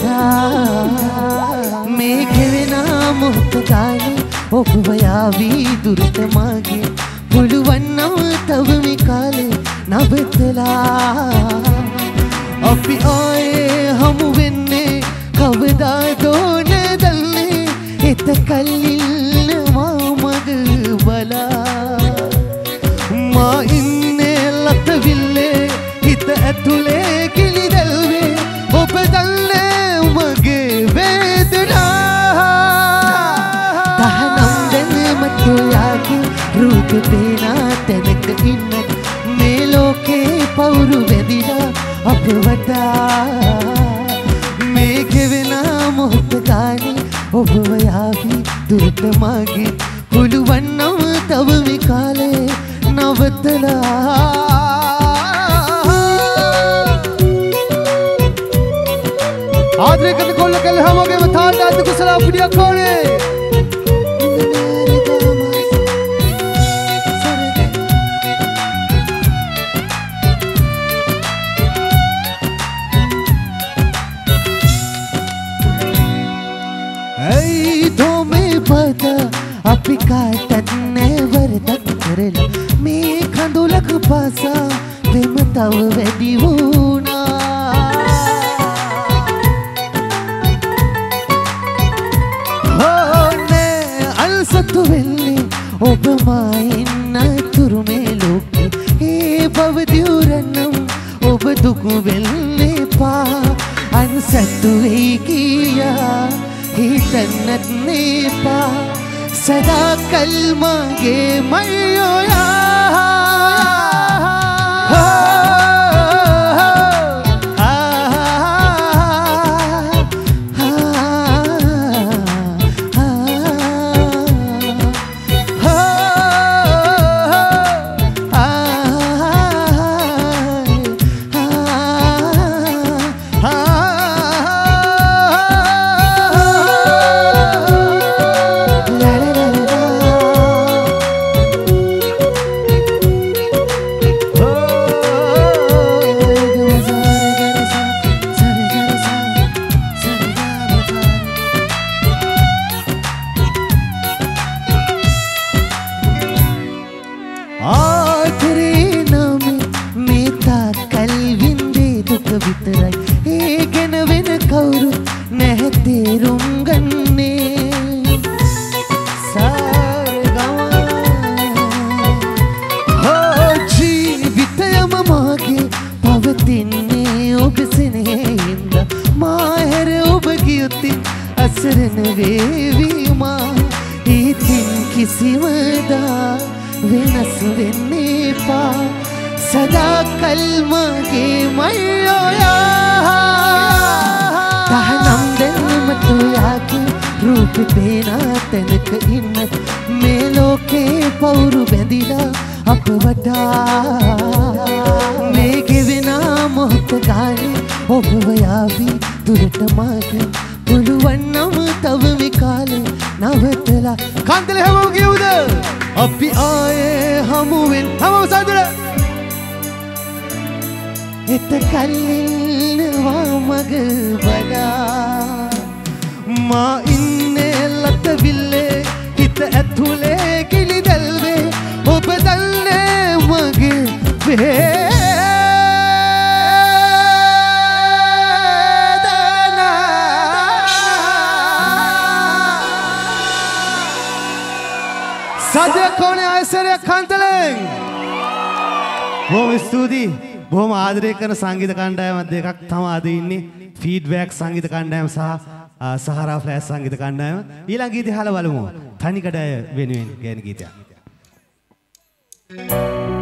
다 ඉන්නවා මග වඩා. මා ඉන්නේ ලතවිල්ලේ හිත ඇතුලේ කිලි දැල්වේ. ඔබ දන්නේ මගේ වේ සදය කෝනේ අයිසරය කන්තලෙන් බොහොම ස්තුතියි. බොහොම ආදරය කරන සංගීත කණ්ඩායමක් දෙකක් තමයි අද ඉන්නේ ෆීඩ්බැක් සංගීත කණ්ඩායම සහ සහරා ෆ්ලෑෂ් සංගීත කණ්ඩායම. ඊළඟ ගීතය අහලා බලමු. තනිකඩය වෙනුවෙන් ගෑන ගීතයක්. Thank you.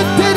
Yeah.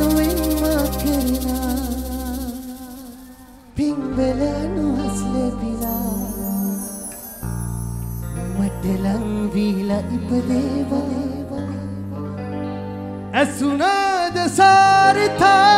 අඩුවෙන් මාකරනා පින්වල නුහස් ලැබිලා. මටලං වීලා ඉපදේවා ඇසුනාද සාරිතා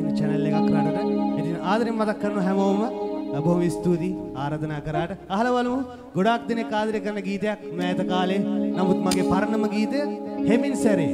තියෙන channel එකක් රටට. ඉතින් ආදරෙන් මතක් කරන හැමෝම බොහොම ස්තුතියි ආරාධනා කරාට. අහලා බලමු ගොඩාක් දෙනෙක් ආදරය කරන ගීතයක් මෑත කාලේ. නමුත් මගේ පරණම ගීතය හෙමින් සැරේ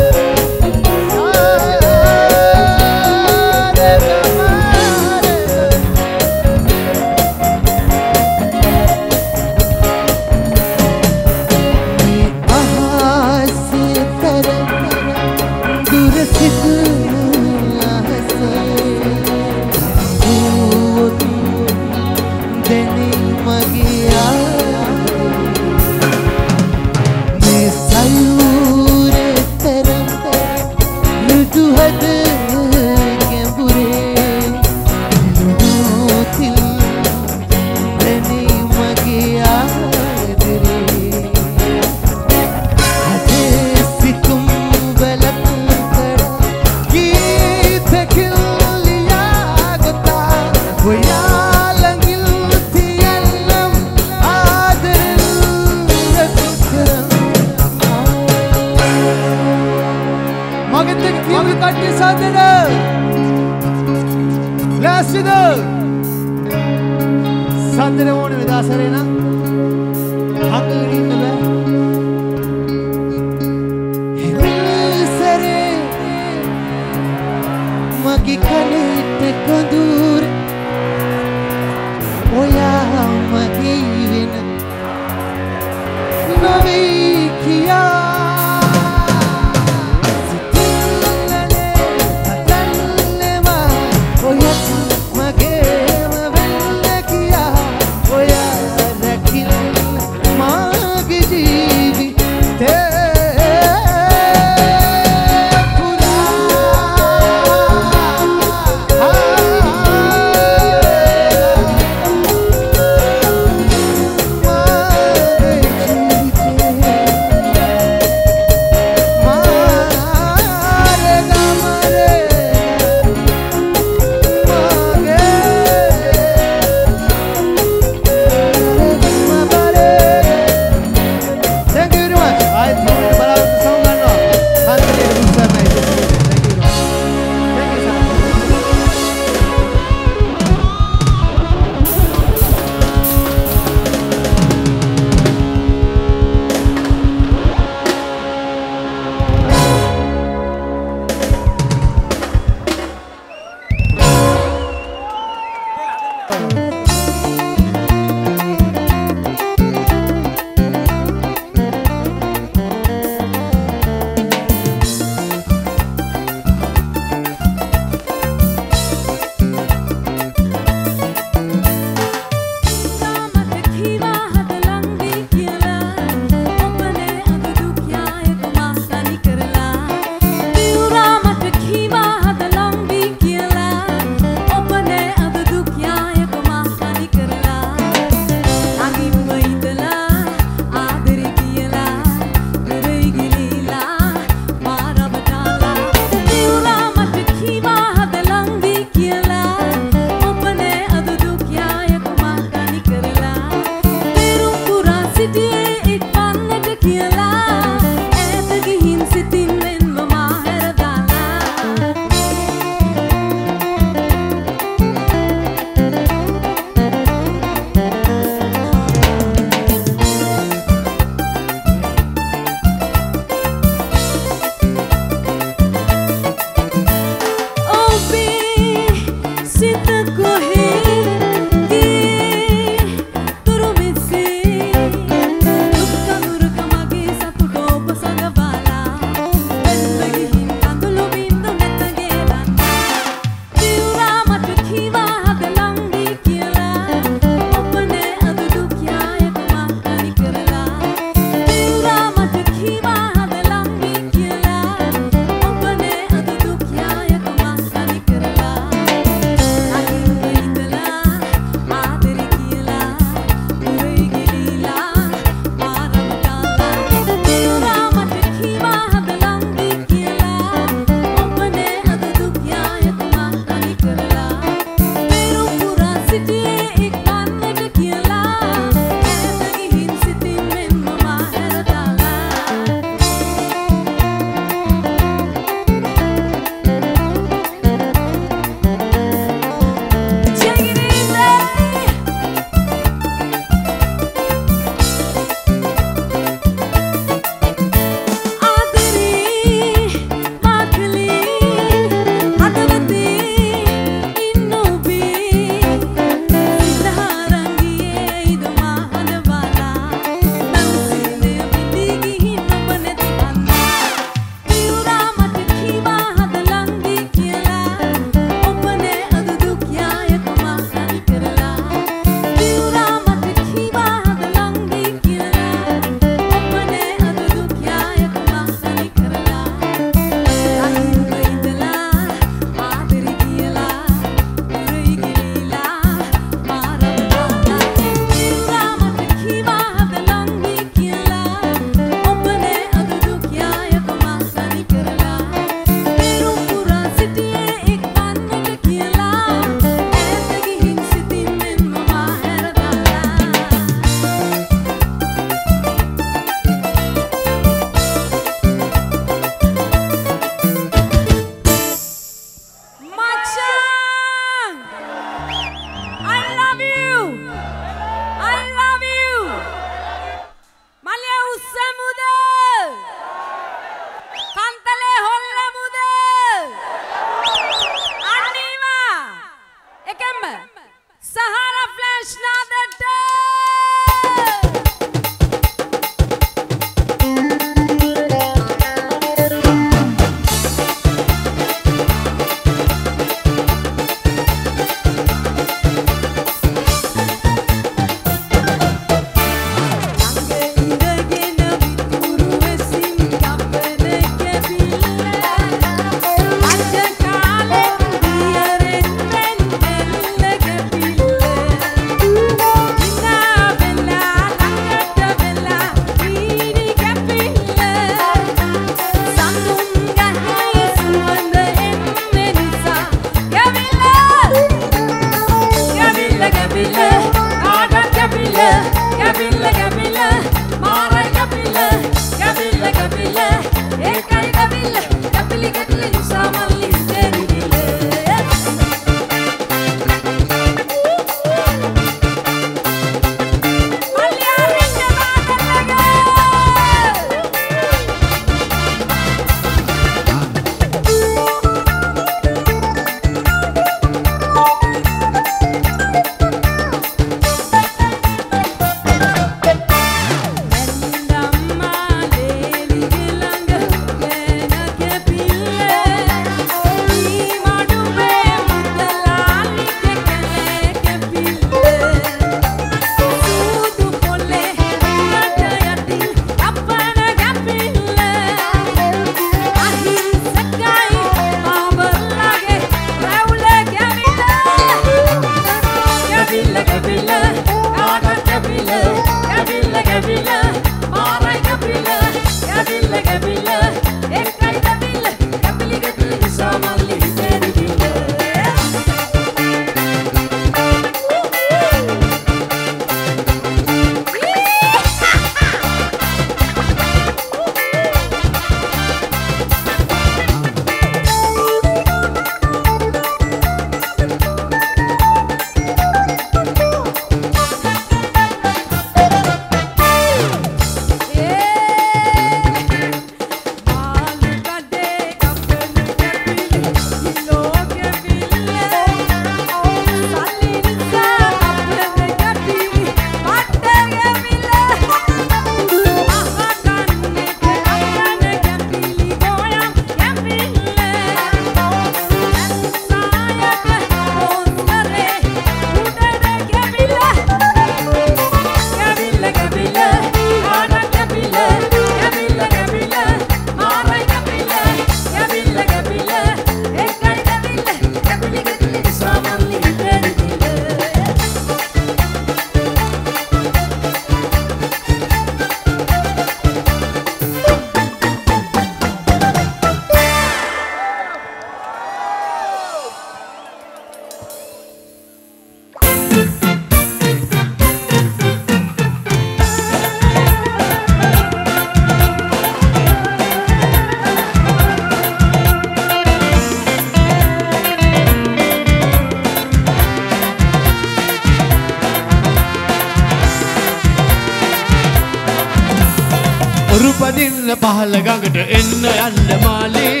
පහල ගඟට එන්න යන්න මාලේ.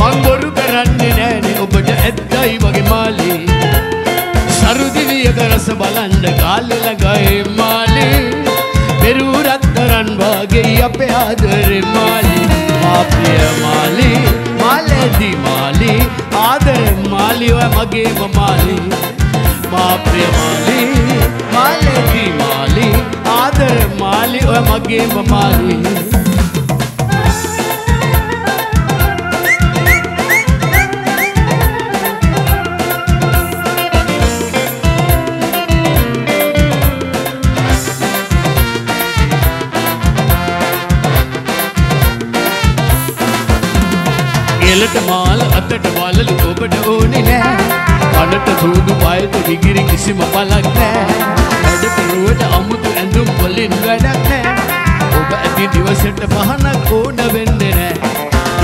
මං බොරු කරන්නේ නෑනේ ඔබට ඇත්තයි වගේ මාලේ. සරුදිවියක රස බලන්න කාලෙ ළඟයි මාලේ. පෙරූ රත්තරන් වගේ අපේ ආදරේ මාලේ. මා ප්‍රිය මාලේ මාලේදී මාලේ ආදර මාලේ ඔය මගේම මාලේ. මා ප්‍රිය මාලේ මාලේදී මාලේ ආදර මාලේ ඔය මගේම මාලේ. සූදු පයට විගිරි කිසිම බලක් නෑ වැඩ කරුවට අමුතු ඇඳුම් වලින් වැඩක් නෑ ඔබ ඇති දිවසට පහනක් ඕන වෙන්නේ නෑ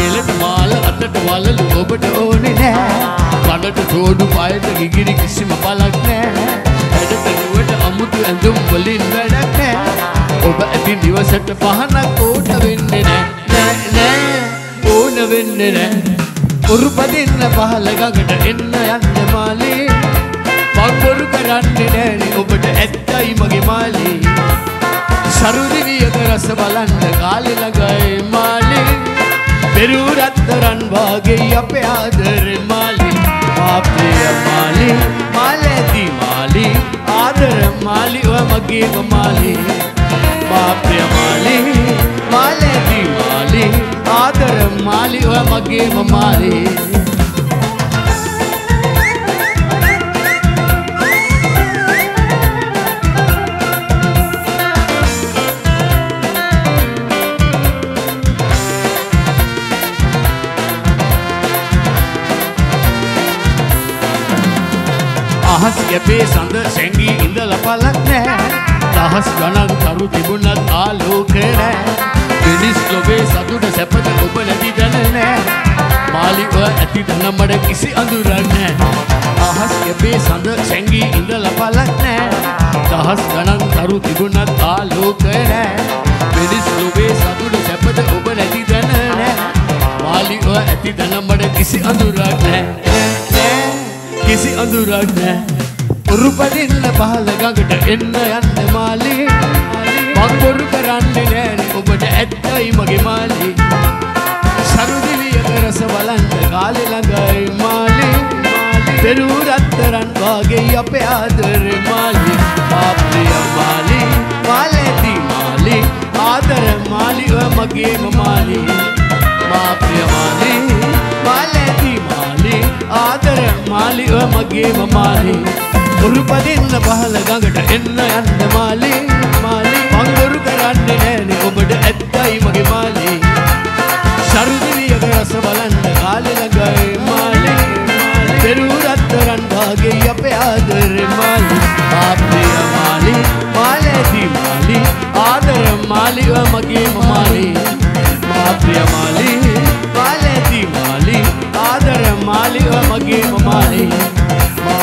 එලට මාල අතට වලලු ඔබට ඕනේ නෑ කනට සූදු පයට විගිරි කිසිම බලක් නෑ වැඩ කරුවට අමුතු ඇඳුම් වලින් වැඩක් නෑ ඔබ ඇති දිවසට පහනක් ඕන වෙන්නේ නෑ නෑ නෑ ඕන වෙන්නේ නෑ උරුපදින්න පහල ගඟට එන්න යන්න මාලේ මං බොරු කරන්නේ නෑනේ ඔබට ඇත්තයි මගේ මාලේ. සරුදිවියක රස බලන්න කාලෙ ළඟයි මාලේ. පෙරූ රත්තරන් වාගේ අපේ ආදරේ මාලේ. ආප්‍රිය මාලේ මාලේදී මාලේ ආදර මාලේ ඔය මගේම මාලේ. මාප්‍රිය මාලේ මාලේදී මාලේ ආදර මාලි ඔය මගේම මාලේ. අහස් යැපේ සඳ සැඟී ඉඳල පලක් නෑ. දහස් ගණන් කරු තිබුණත් ආලෝක නෑ. මිනිස් ලොවේ සතුට සැපත ඔබ නැති දැන නෑ. මාලි ඔය ඇති දැන මට කිසි අඳුරක් නෑ. අහස් යැපේ සඳ සැඟී ඉඳල පලක් නෑ. දහස් ගණන් කරු තිබුණත් ආලෝක නෑ. මිනිස් ලොවේ සතුට සැපත ඔබ නැති දැන නෑ. මාලි ඔය ඇති දැන මට කිසි අඳුරක් නෑ නෑ කිසි අඳුරක් නෑ. උරුපදින්න පහල ගඟට එන්න යන්න මාලේ. මං බොරු කරන්නේ නෑනේ ඔබට ඇත්තයි මගේ මාලේ. සරුදිවියක රස බලන්න කාලෙ ළඟයි මාලේ. පෙරූ රත්තරන් වාගේ අපේ ආදරේ මාලේ. ආප්‍රිය මාලේ මාලේදී මාලේ. ආදර මාලේ ඔය මගේම මාලේ. මාප්‍රිය මාලේ මාලේදී මාලේ. ආදර මාලේ ඔය මගේම මාලේ. උරුපදින්න පහල ගඟට එන්න යන්න මාලේ මාලේ. මංගුරු කරන්නේ නෑනේ ඔබට ඇත්තයි මගේ මාලේ. සරුදිවියක රස බලන්න කාලෙ ළඟයි මාලේ. පෙරූ රත්තරන් වාගේ අපේ ආදරේ මාලේ. ආප්‍රිය මාලේ මාලේදී මාලේ. ආදර මාලේ ඔය මගේම මාලේ. මාප්‍රිය මාලේ මාලේදී මාලේ. ආදර මාලේ ඔය මගේම මාලේ.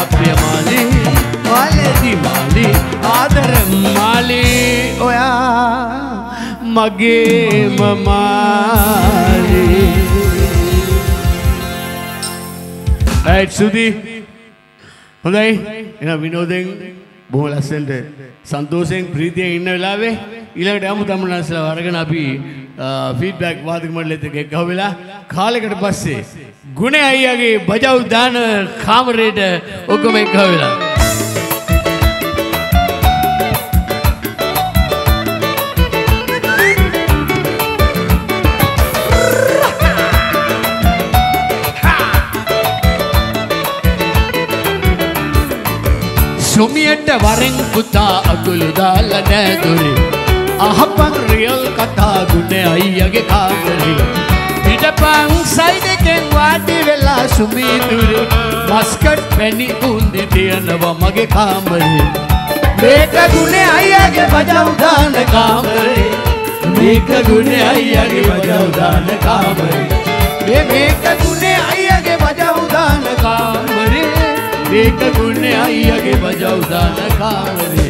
මාප්‍රිය මාලේ මාලේදී මාලේ ආදර මාලේ. ඔයා මගේම මාලේ. රයිට් සුදි? හොඳයි. එන විනෝදෙන් බොහොම ලස්සනට සන්තෝෂයෙන් ප්‍රීතියෙන් ඉන්න වෙලාවේ ඊළඟට යමු තමුන්නාසලා අරගෙන අපි ෆීඩ්බැක් වාදක මණ්ඩලෙත් එක්ක එක්ව වෙලා කාලයකට පස්සේ ගුණ අයියාගේ බජව් දාන කාමරේට ඔක්කොම එක්ව වෙලා. සොමියට වරෙන් පුතා අකුළු දාලා නෑදුරේ අහපන් රියල් කතා ගුණ අයියගේ කාමරේ පිටපන් සයිඩ් එකෙන් වාඩි වෙලා සුමීදුරේ මස්කට් පැණි බුන්දි තියනවා මගේ කාමරේ. මේක ගුණ අයියගේ බජව් දාන කාමරේ. මේක ගුණ අයියගේ බජව් දාන කාමරේ. මේ මේක ගුණ අයියගේ බජව් දාන කාමරේ. මේක ගුණ අයියගේ බජව් දාන කාමරේ.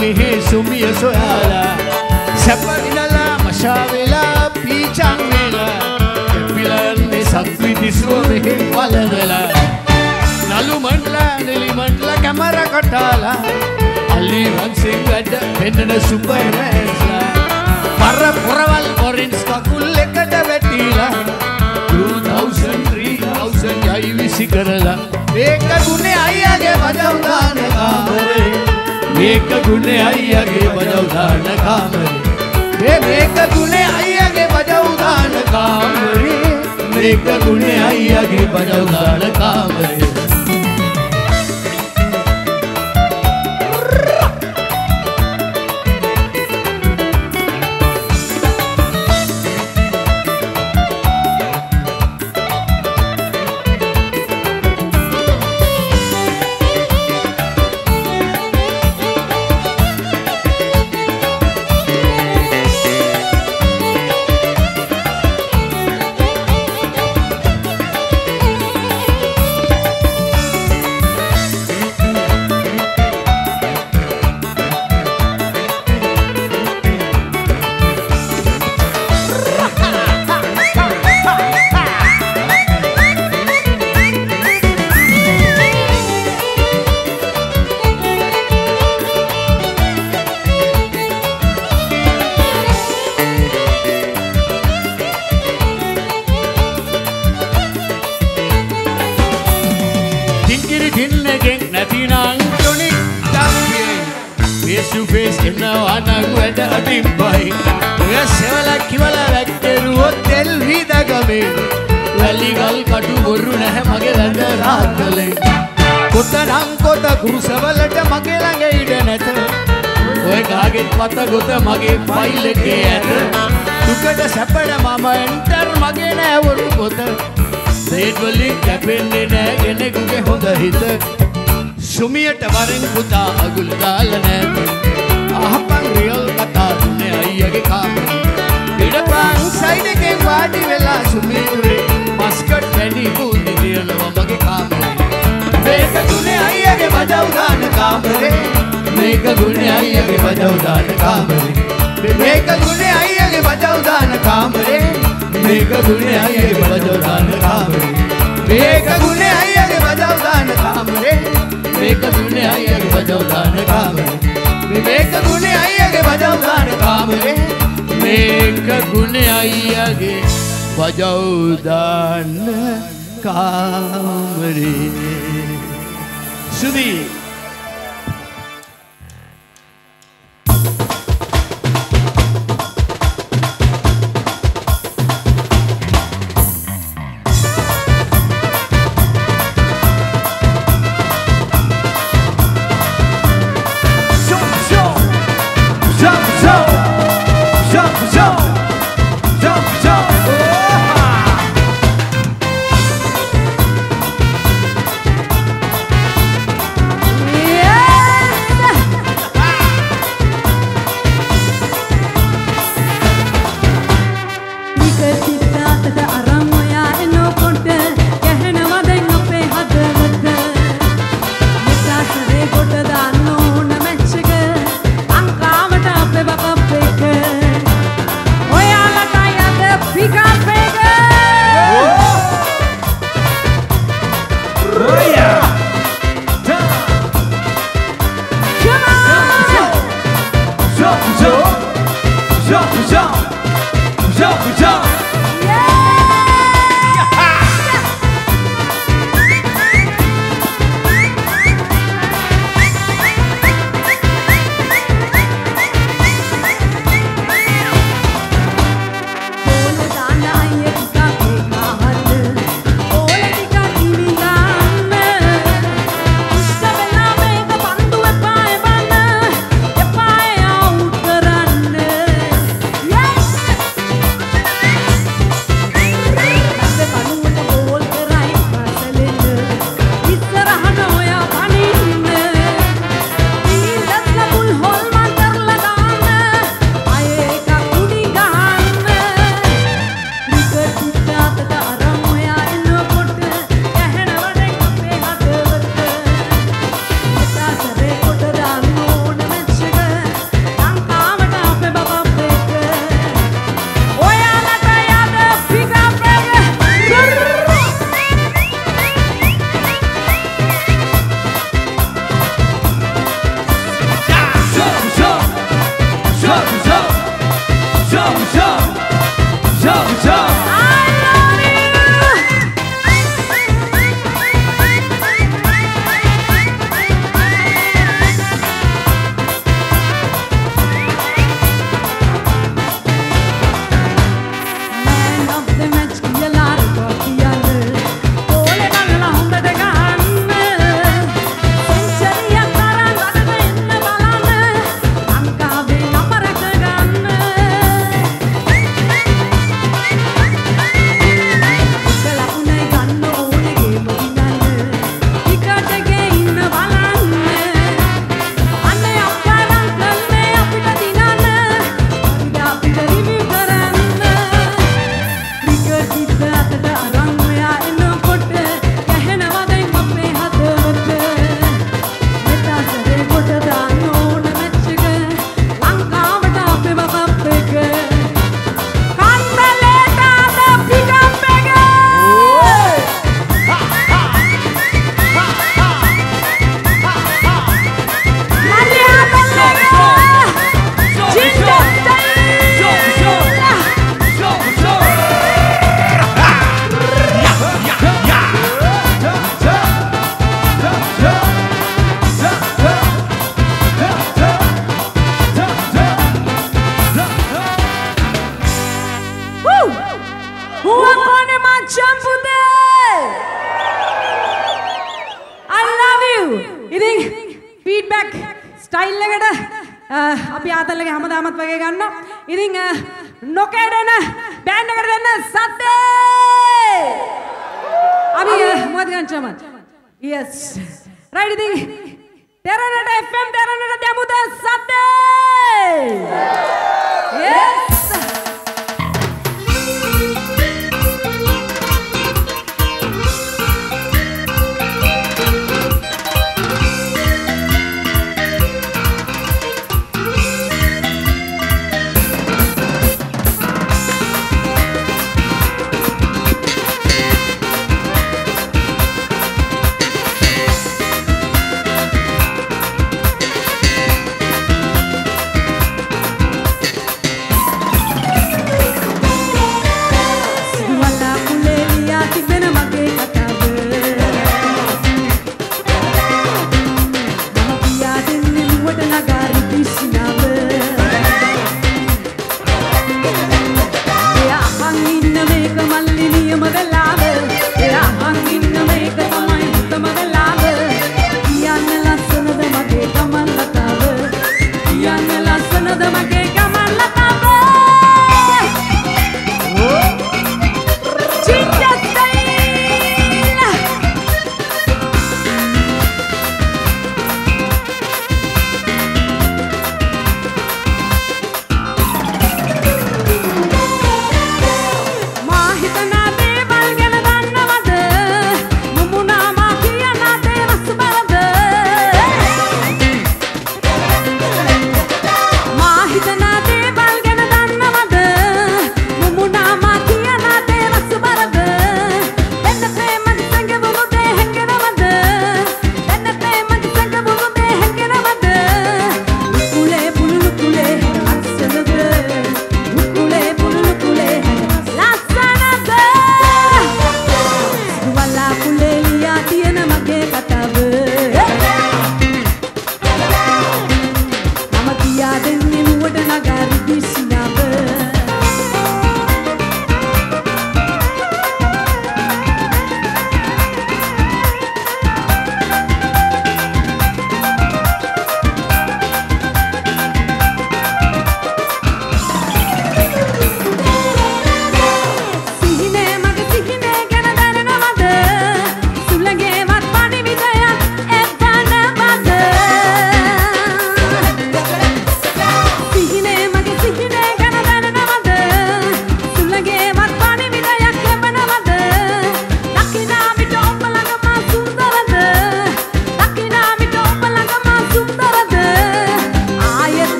මිනිහේ සුමිය සොයාලා? සැපවිලලා මශාවෙලා පීචන් වෙලා කැපිලන්නේ සක්විතිස්රෝ මෙහෙ වලවලා නලු මණ්ඩලා නිලි මණ්ඩලා කැමර කොටාලා. අලි වන්සිං වැඩ පෙන්නන සුපර් රෑස්ලා. පර පොරවල් ඔරින්ස් කකුල් එකට වැටිලා. 2003 2000 යයි විසි කරලා. ඒක දුන්නේ අයියාගේ වදව් ගාන කාමරේ මේක ගුණේ අයියගේ බජවදාන කාමරේ. මේ මේක ගුණේ අයියගේ බජවදාන කාමරේ. මේක ගුණේ අයියගේ බජවදාන කාමරේ.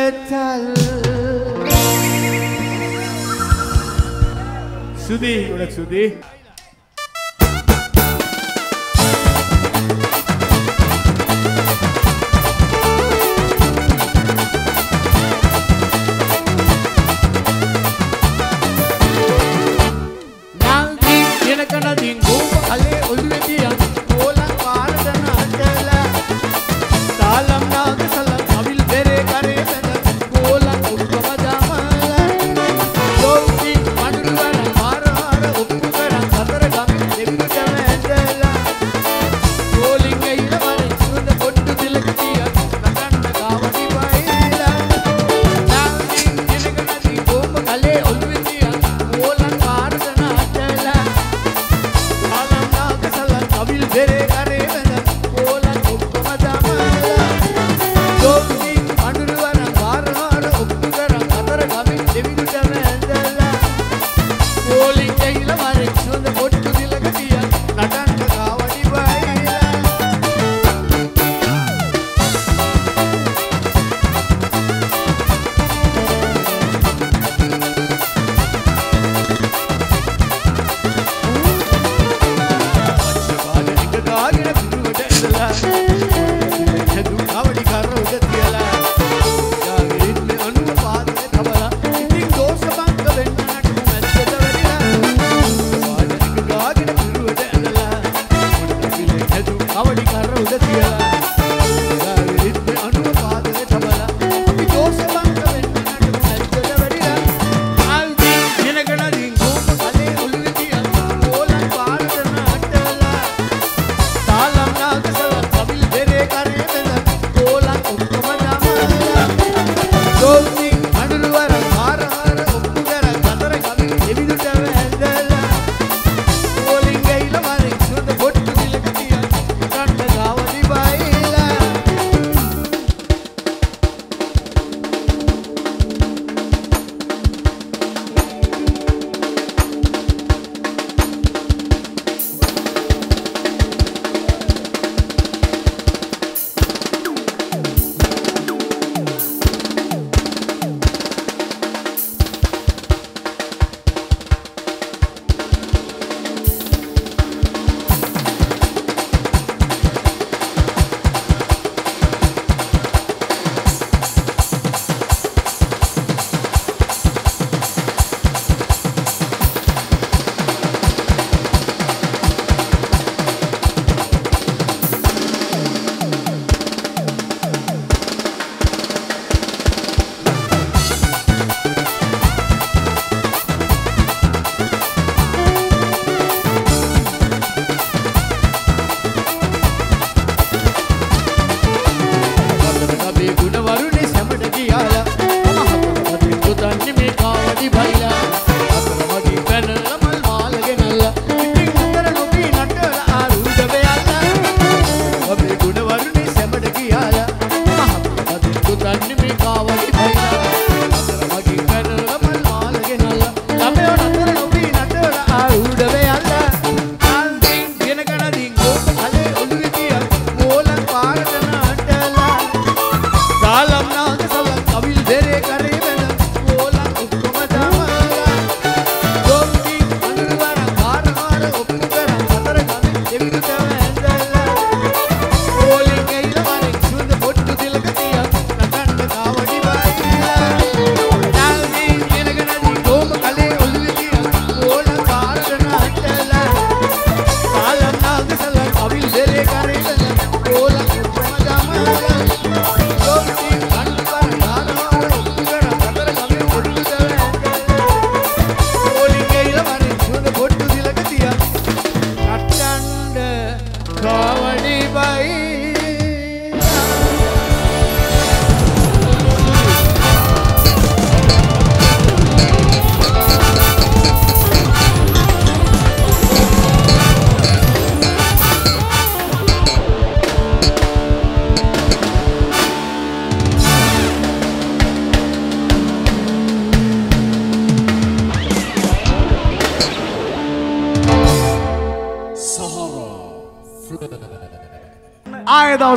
සුරතල් සුදී ගොඩක් සුදී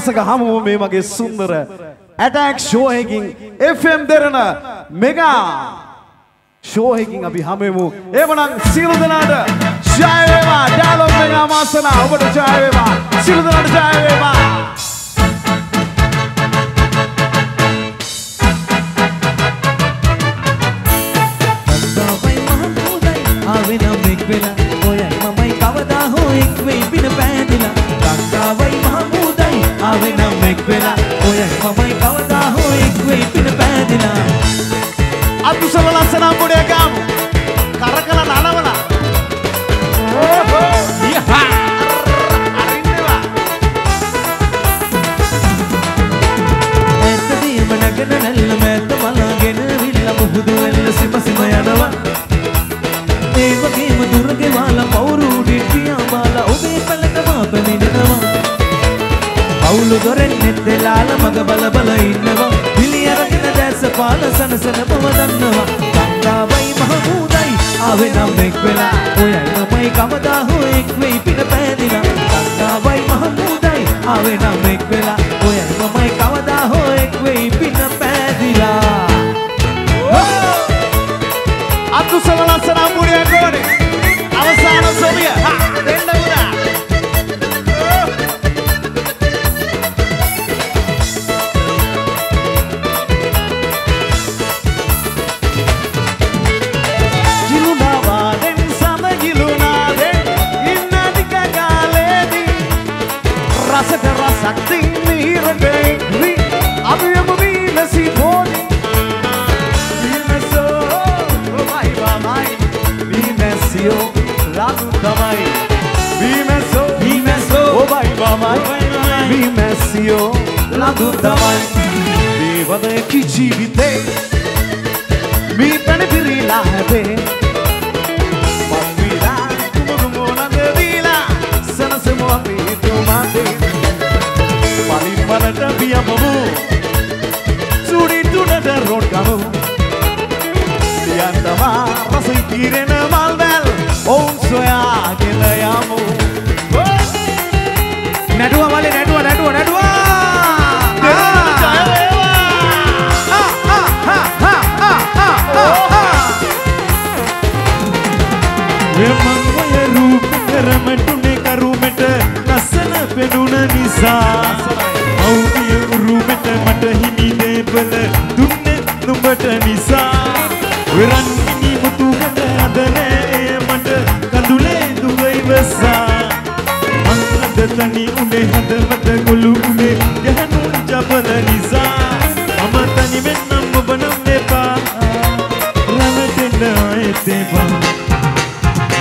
දවසක හමුව මේ වගේ සුන්දර ඇටැක් ෂෝ එකකින් FM දෙරන මෙගා ෂෝ එකකින් අපි හමුවෙමු. එවනම් සියලු දෙනාට ජය වේවා. ඩයලොග් මෙගා මාසනා ඔබට ජය වේවා. සියලු දෙනාට ජය වේවා. එක් වෙලා ඔයයි මමයි කවදා හෝ එක් වෙයි පින පෑදිලා අතුසල ලස්සන අම්බුඩේ ගාමු. කරකල. අරින්නවා. ඇත්තදීම නැගෙන නැල්ල මැත්ත මලාගෙන විල්ල මුහුදු වෙල්ල සිම සිම යනවා ඒ වගේම දුරගේ වාලා පවුරු ඩිට්ටියා බාලා ඔබේ පැලට මා පැමිණෙනවා පවුලු දොරෙන් නෙත්තෙලාල මග බල බල ඉන්නවා. පිළි අරගෙන දැස පාල සනසන බව දන්නවා. ගංගාවයි මහමුදයි. ආවේ නම් එක් වෙලා. ඔයයි මමයි කවදා හෝ එක් වෙයි පින පෑදිලා ගංගාවයි මහමුදයි. ආවේ නම් එක් වෙලා. තමයි. වීමැසෝ. වීමැසෝ. ඔබයි වමයි වීමැසියෝ. ලතු තමයි. දේවදයකි ජීවිතේ මී පැණ පිරීලා හැබේ මස්විලා කුමුරුමෝනද දීලා සනසමු අපි තුමාදේ පලිපලට බියමමු සුඩි තුනට රොඩ් ගමු. යන්තමා රසයි තීරෙන මල්වැල් ඔවුන් සොයාගෙන යමු. නැටුවා මල්ලි නැටුවා නැටුවා නැටුවා මංගල රූප කරමටුනේ කරුමට ලස්සන පෙනුන නිසා. මෞපිය උරුමට මට හිමි දේපල උනේ හදවත ගොළු උනේ ගැහණුන් ජපල නිසා. මම තනි වෙන්නම් ඔබ නම් එපා. රැවටෙන්න ආයෙත් එපා.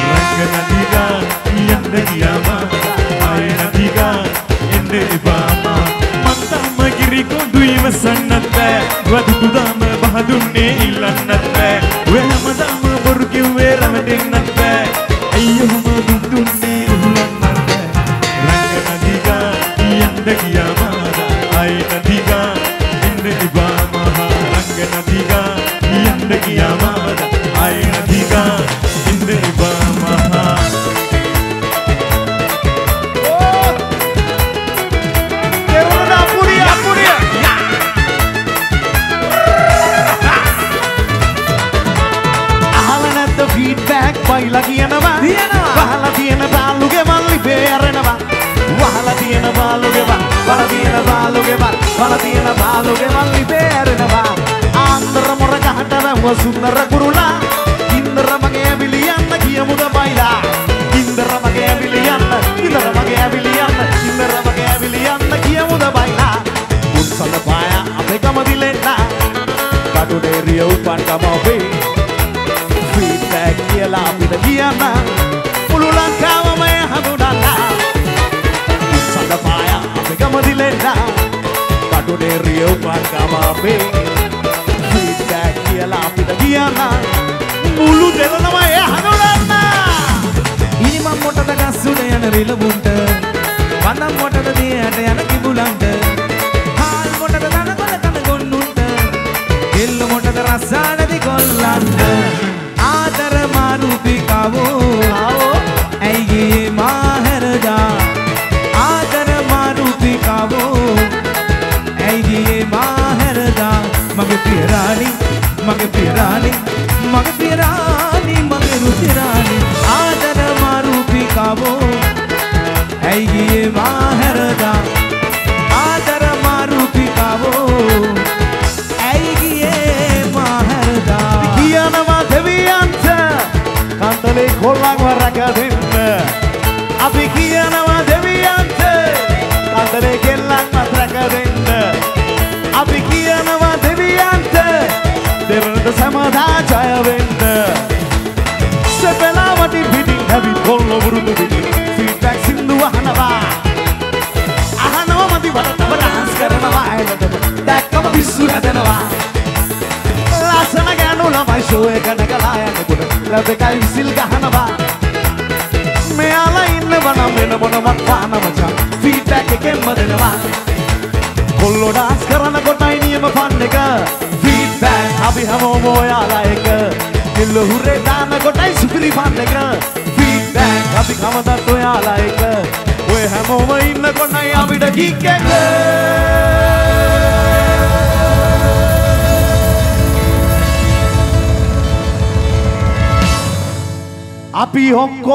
ළඟ නදිගා යන්න ගියාම. ආයෙ නදිගා එන්න එපා මං තම කිරි කොඳු ඉවසන්නත් බෑ. වදුටු දාම බහදුන්නේ ඉල්ලන්නත් බෑ.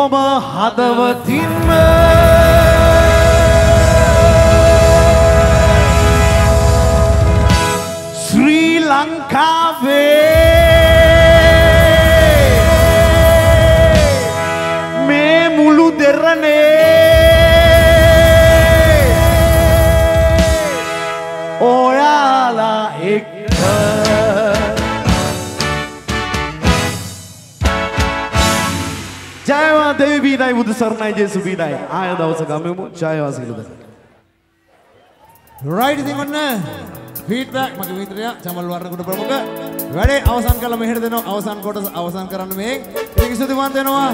ඔක්කොම හදවතින්ම සරණයි ජේසු පීඩයි ආය දවස ගමමු ජයවා සිලද රයිට් ඉතින් ඔන්න ෆීඩ්බැක් මගේ මිත්‍රයා චමල් වර්ණකුට ප්‍රමුඛ වැඩේ අවසන් කළ මෙහෙට දෙනවා අවසන් කොටස අවසන් කරන්න මේ ඉතින් ස්තුතිවන්ත වෙනවා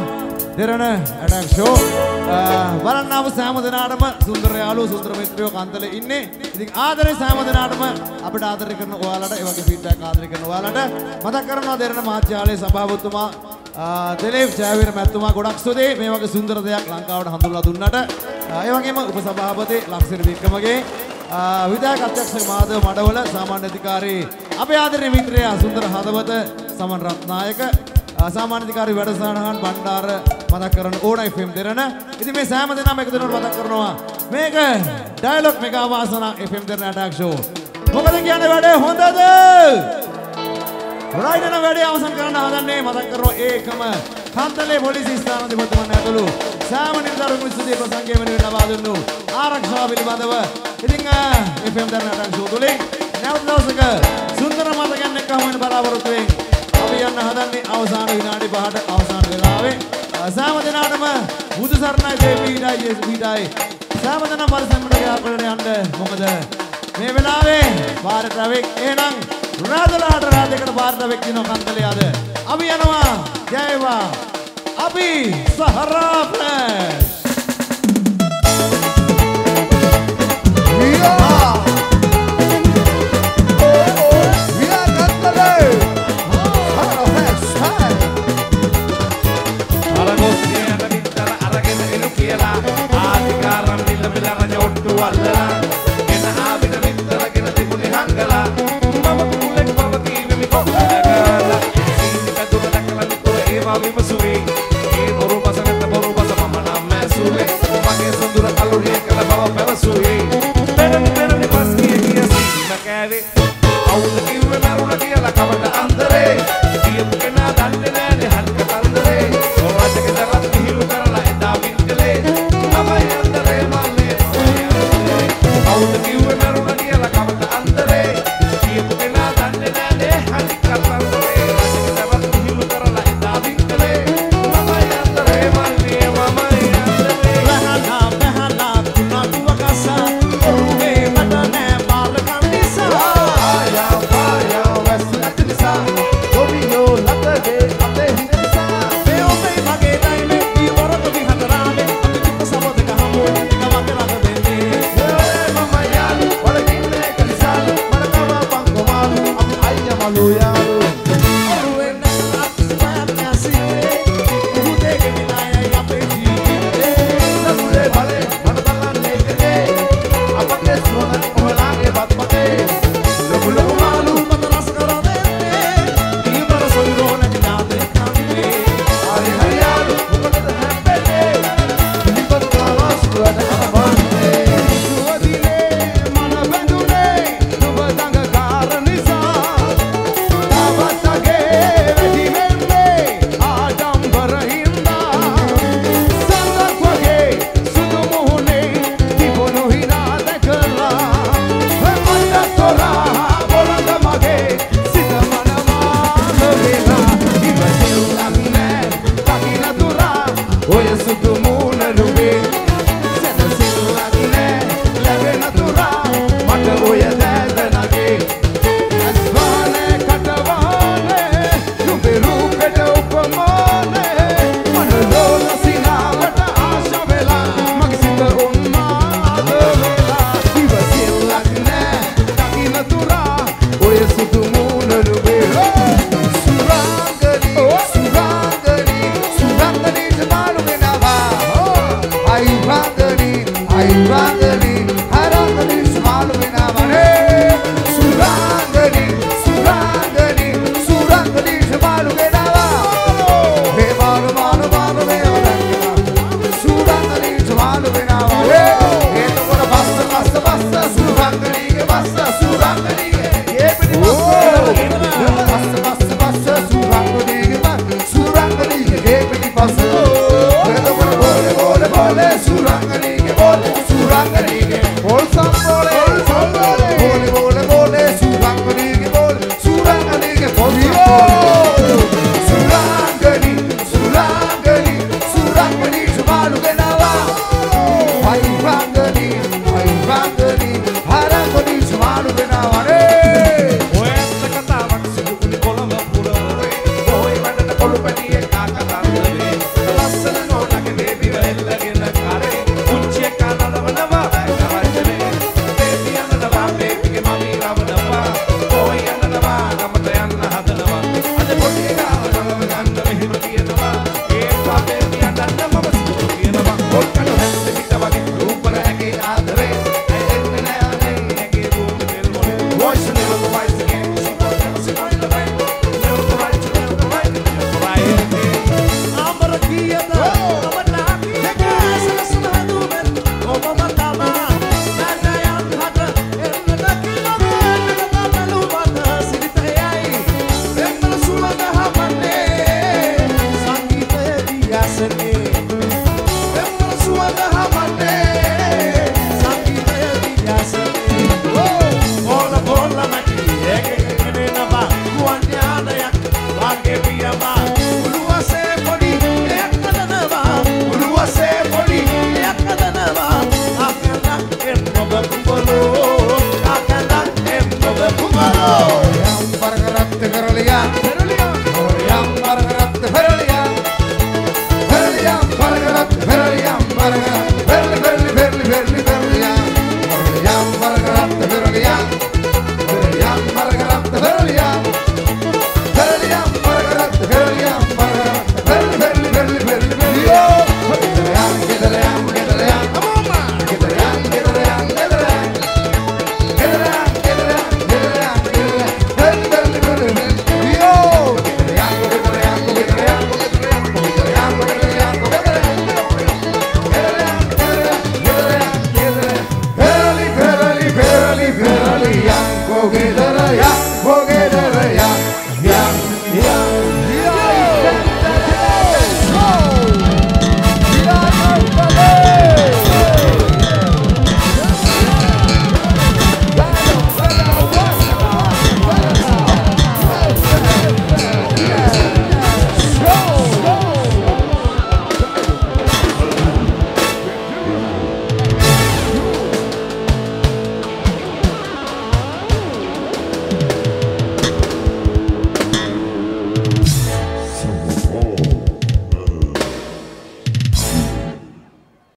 දෙරණ ඇටක් ෂෝ බලන්න ආපු සෑම දෙනාටම සුන්දර යාළුවෝ සුන්දර මිත්‍රයෝ කන්තලේ ඉන්නේ ඉතින් ආදරේ සෑම දෙනාටම අපිට ආදරය කරන ඔයාලට ඒ වගේ ෆීඩ්බැක් ආදරය කරන ඔයාලට මතක් කරනවා දෙරණ මාධ්‍යාලයේ සභාපතිතුමා දෙලේව් ජයවීර මැතිතුමා ගොඩක් ස්තුතියි මේ වගේ සුන්දර දෙයක් ලංකාවට හඳුන්වලා දුන්නට ඒ වගේම උපසභාපති ලක්ෂණ වික්‍රමගේ විධායක අධ්‍යක්ෂක මාධව මඩවල සාමාන්‍ය අධිකාරී අපේ ආදරණීය මිත්‍රයා සුන්දර හදවත සමන් රත්නායක සාමාන්‍ය අධිකාරී වැඩසටහන් බණ්ඩාර මතක් කරන ඕන FM දෙරණ. ඉතින් මේ සෑම දෙනාම එකතු වෙනකොට මතක් කරනවා මේක Dialog mega Vasana FM Derana attack show. මොකද කියන්නේ වැඩේ හොඳද? රයිඩන වැඩේ අවසන් කරන්න හදන්නේ මතක් කරනවා ඒකම කන්තලේ පොලිසිය ස්ථානාධිපතිතුමන් ඇතුළු සෑම නිලධාරීන් ස්තුතිය ප්‍රසංගය වෙනුවෙන් ලබා දුන්නු ආරක්ෂාව පිළිබඳව. ඉතින් FM දරන අටක් ෂෝ තුලින් නැවත දවසක සුන්දර මතකයන් එක්ක හමු වෙන බලාපොරොත්තු වෙමින් අපි යන්න හදන්නේ අවසාන විනාඩි 5ට අවසාන වෙලාවේ. සෑම දිනාටම බුදු සරණයි දෙවියන්යි යේසු පිටයි සෑම දිනම පරිසම්මඩ ක්‍රියාපරණ යන්න. මොකද මේ වෙලාවේ පාර ට්‍රැෆික් එහෙනම් රාදලාට රාදකට පාර්ථවෙක් දින කන්දලයාද. අපි යනවා. ජයවා. අපි සහරාප්‍රෑ. Guadalajara.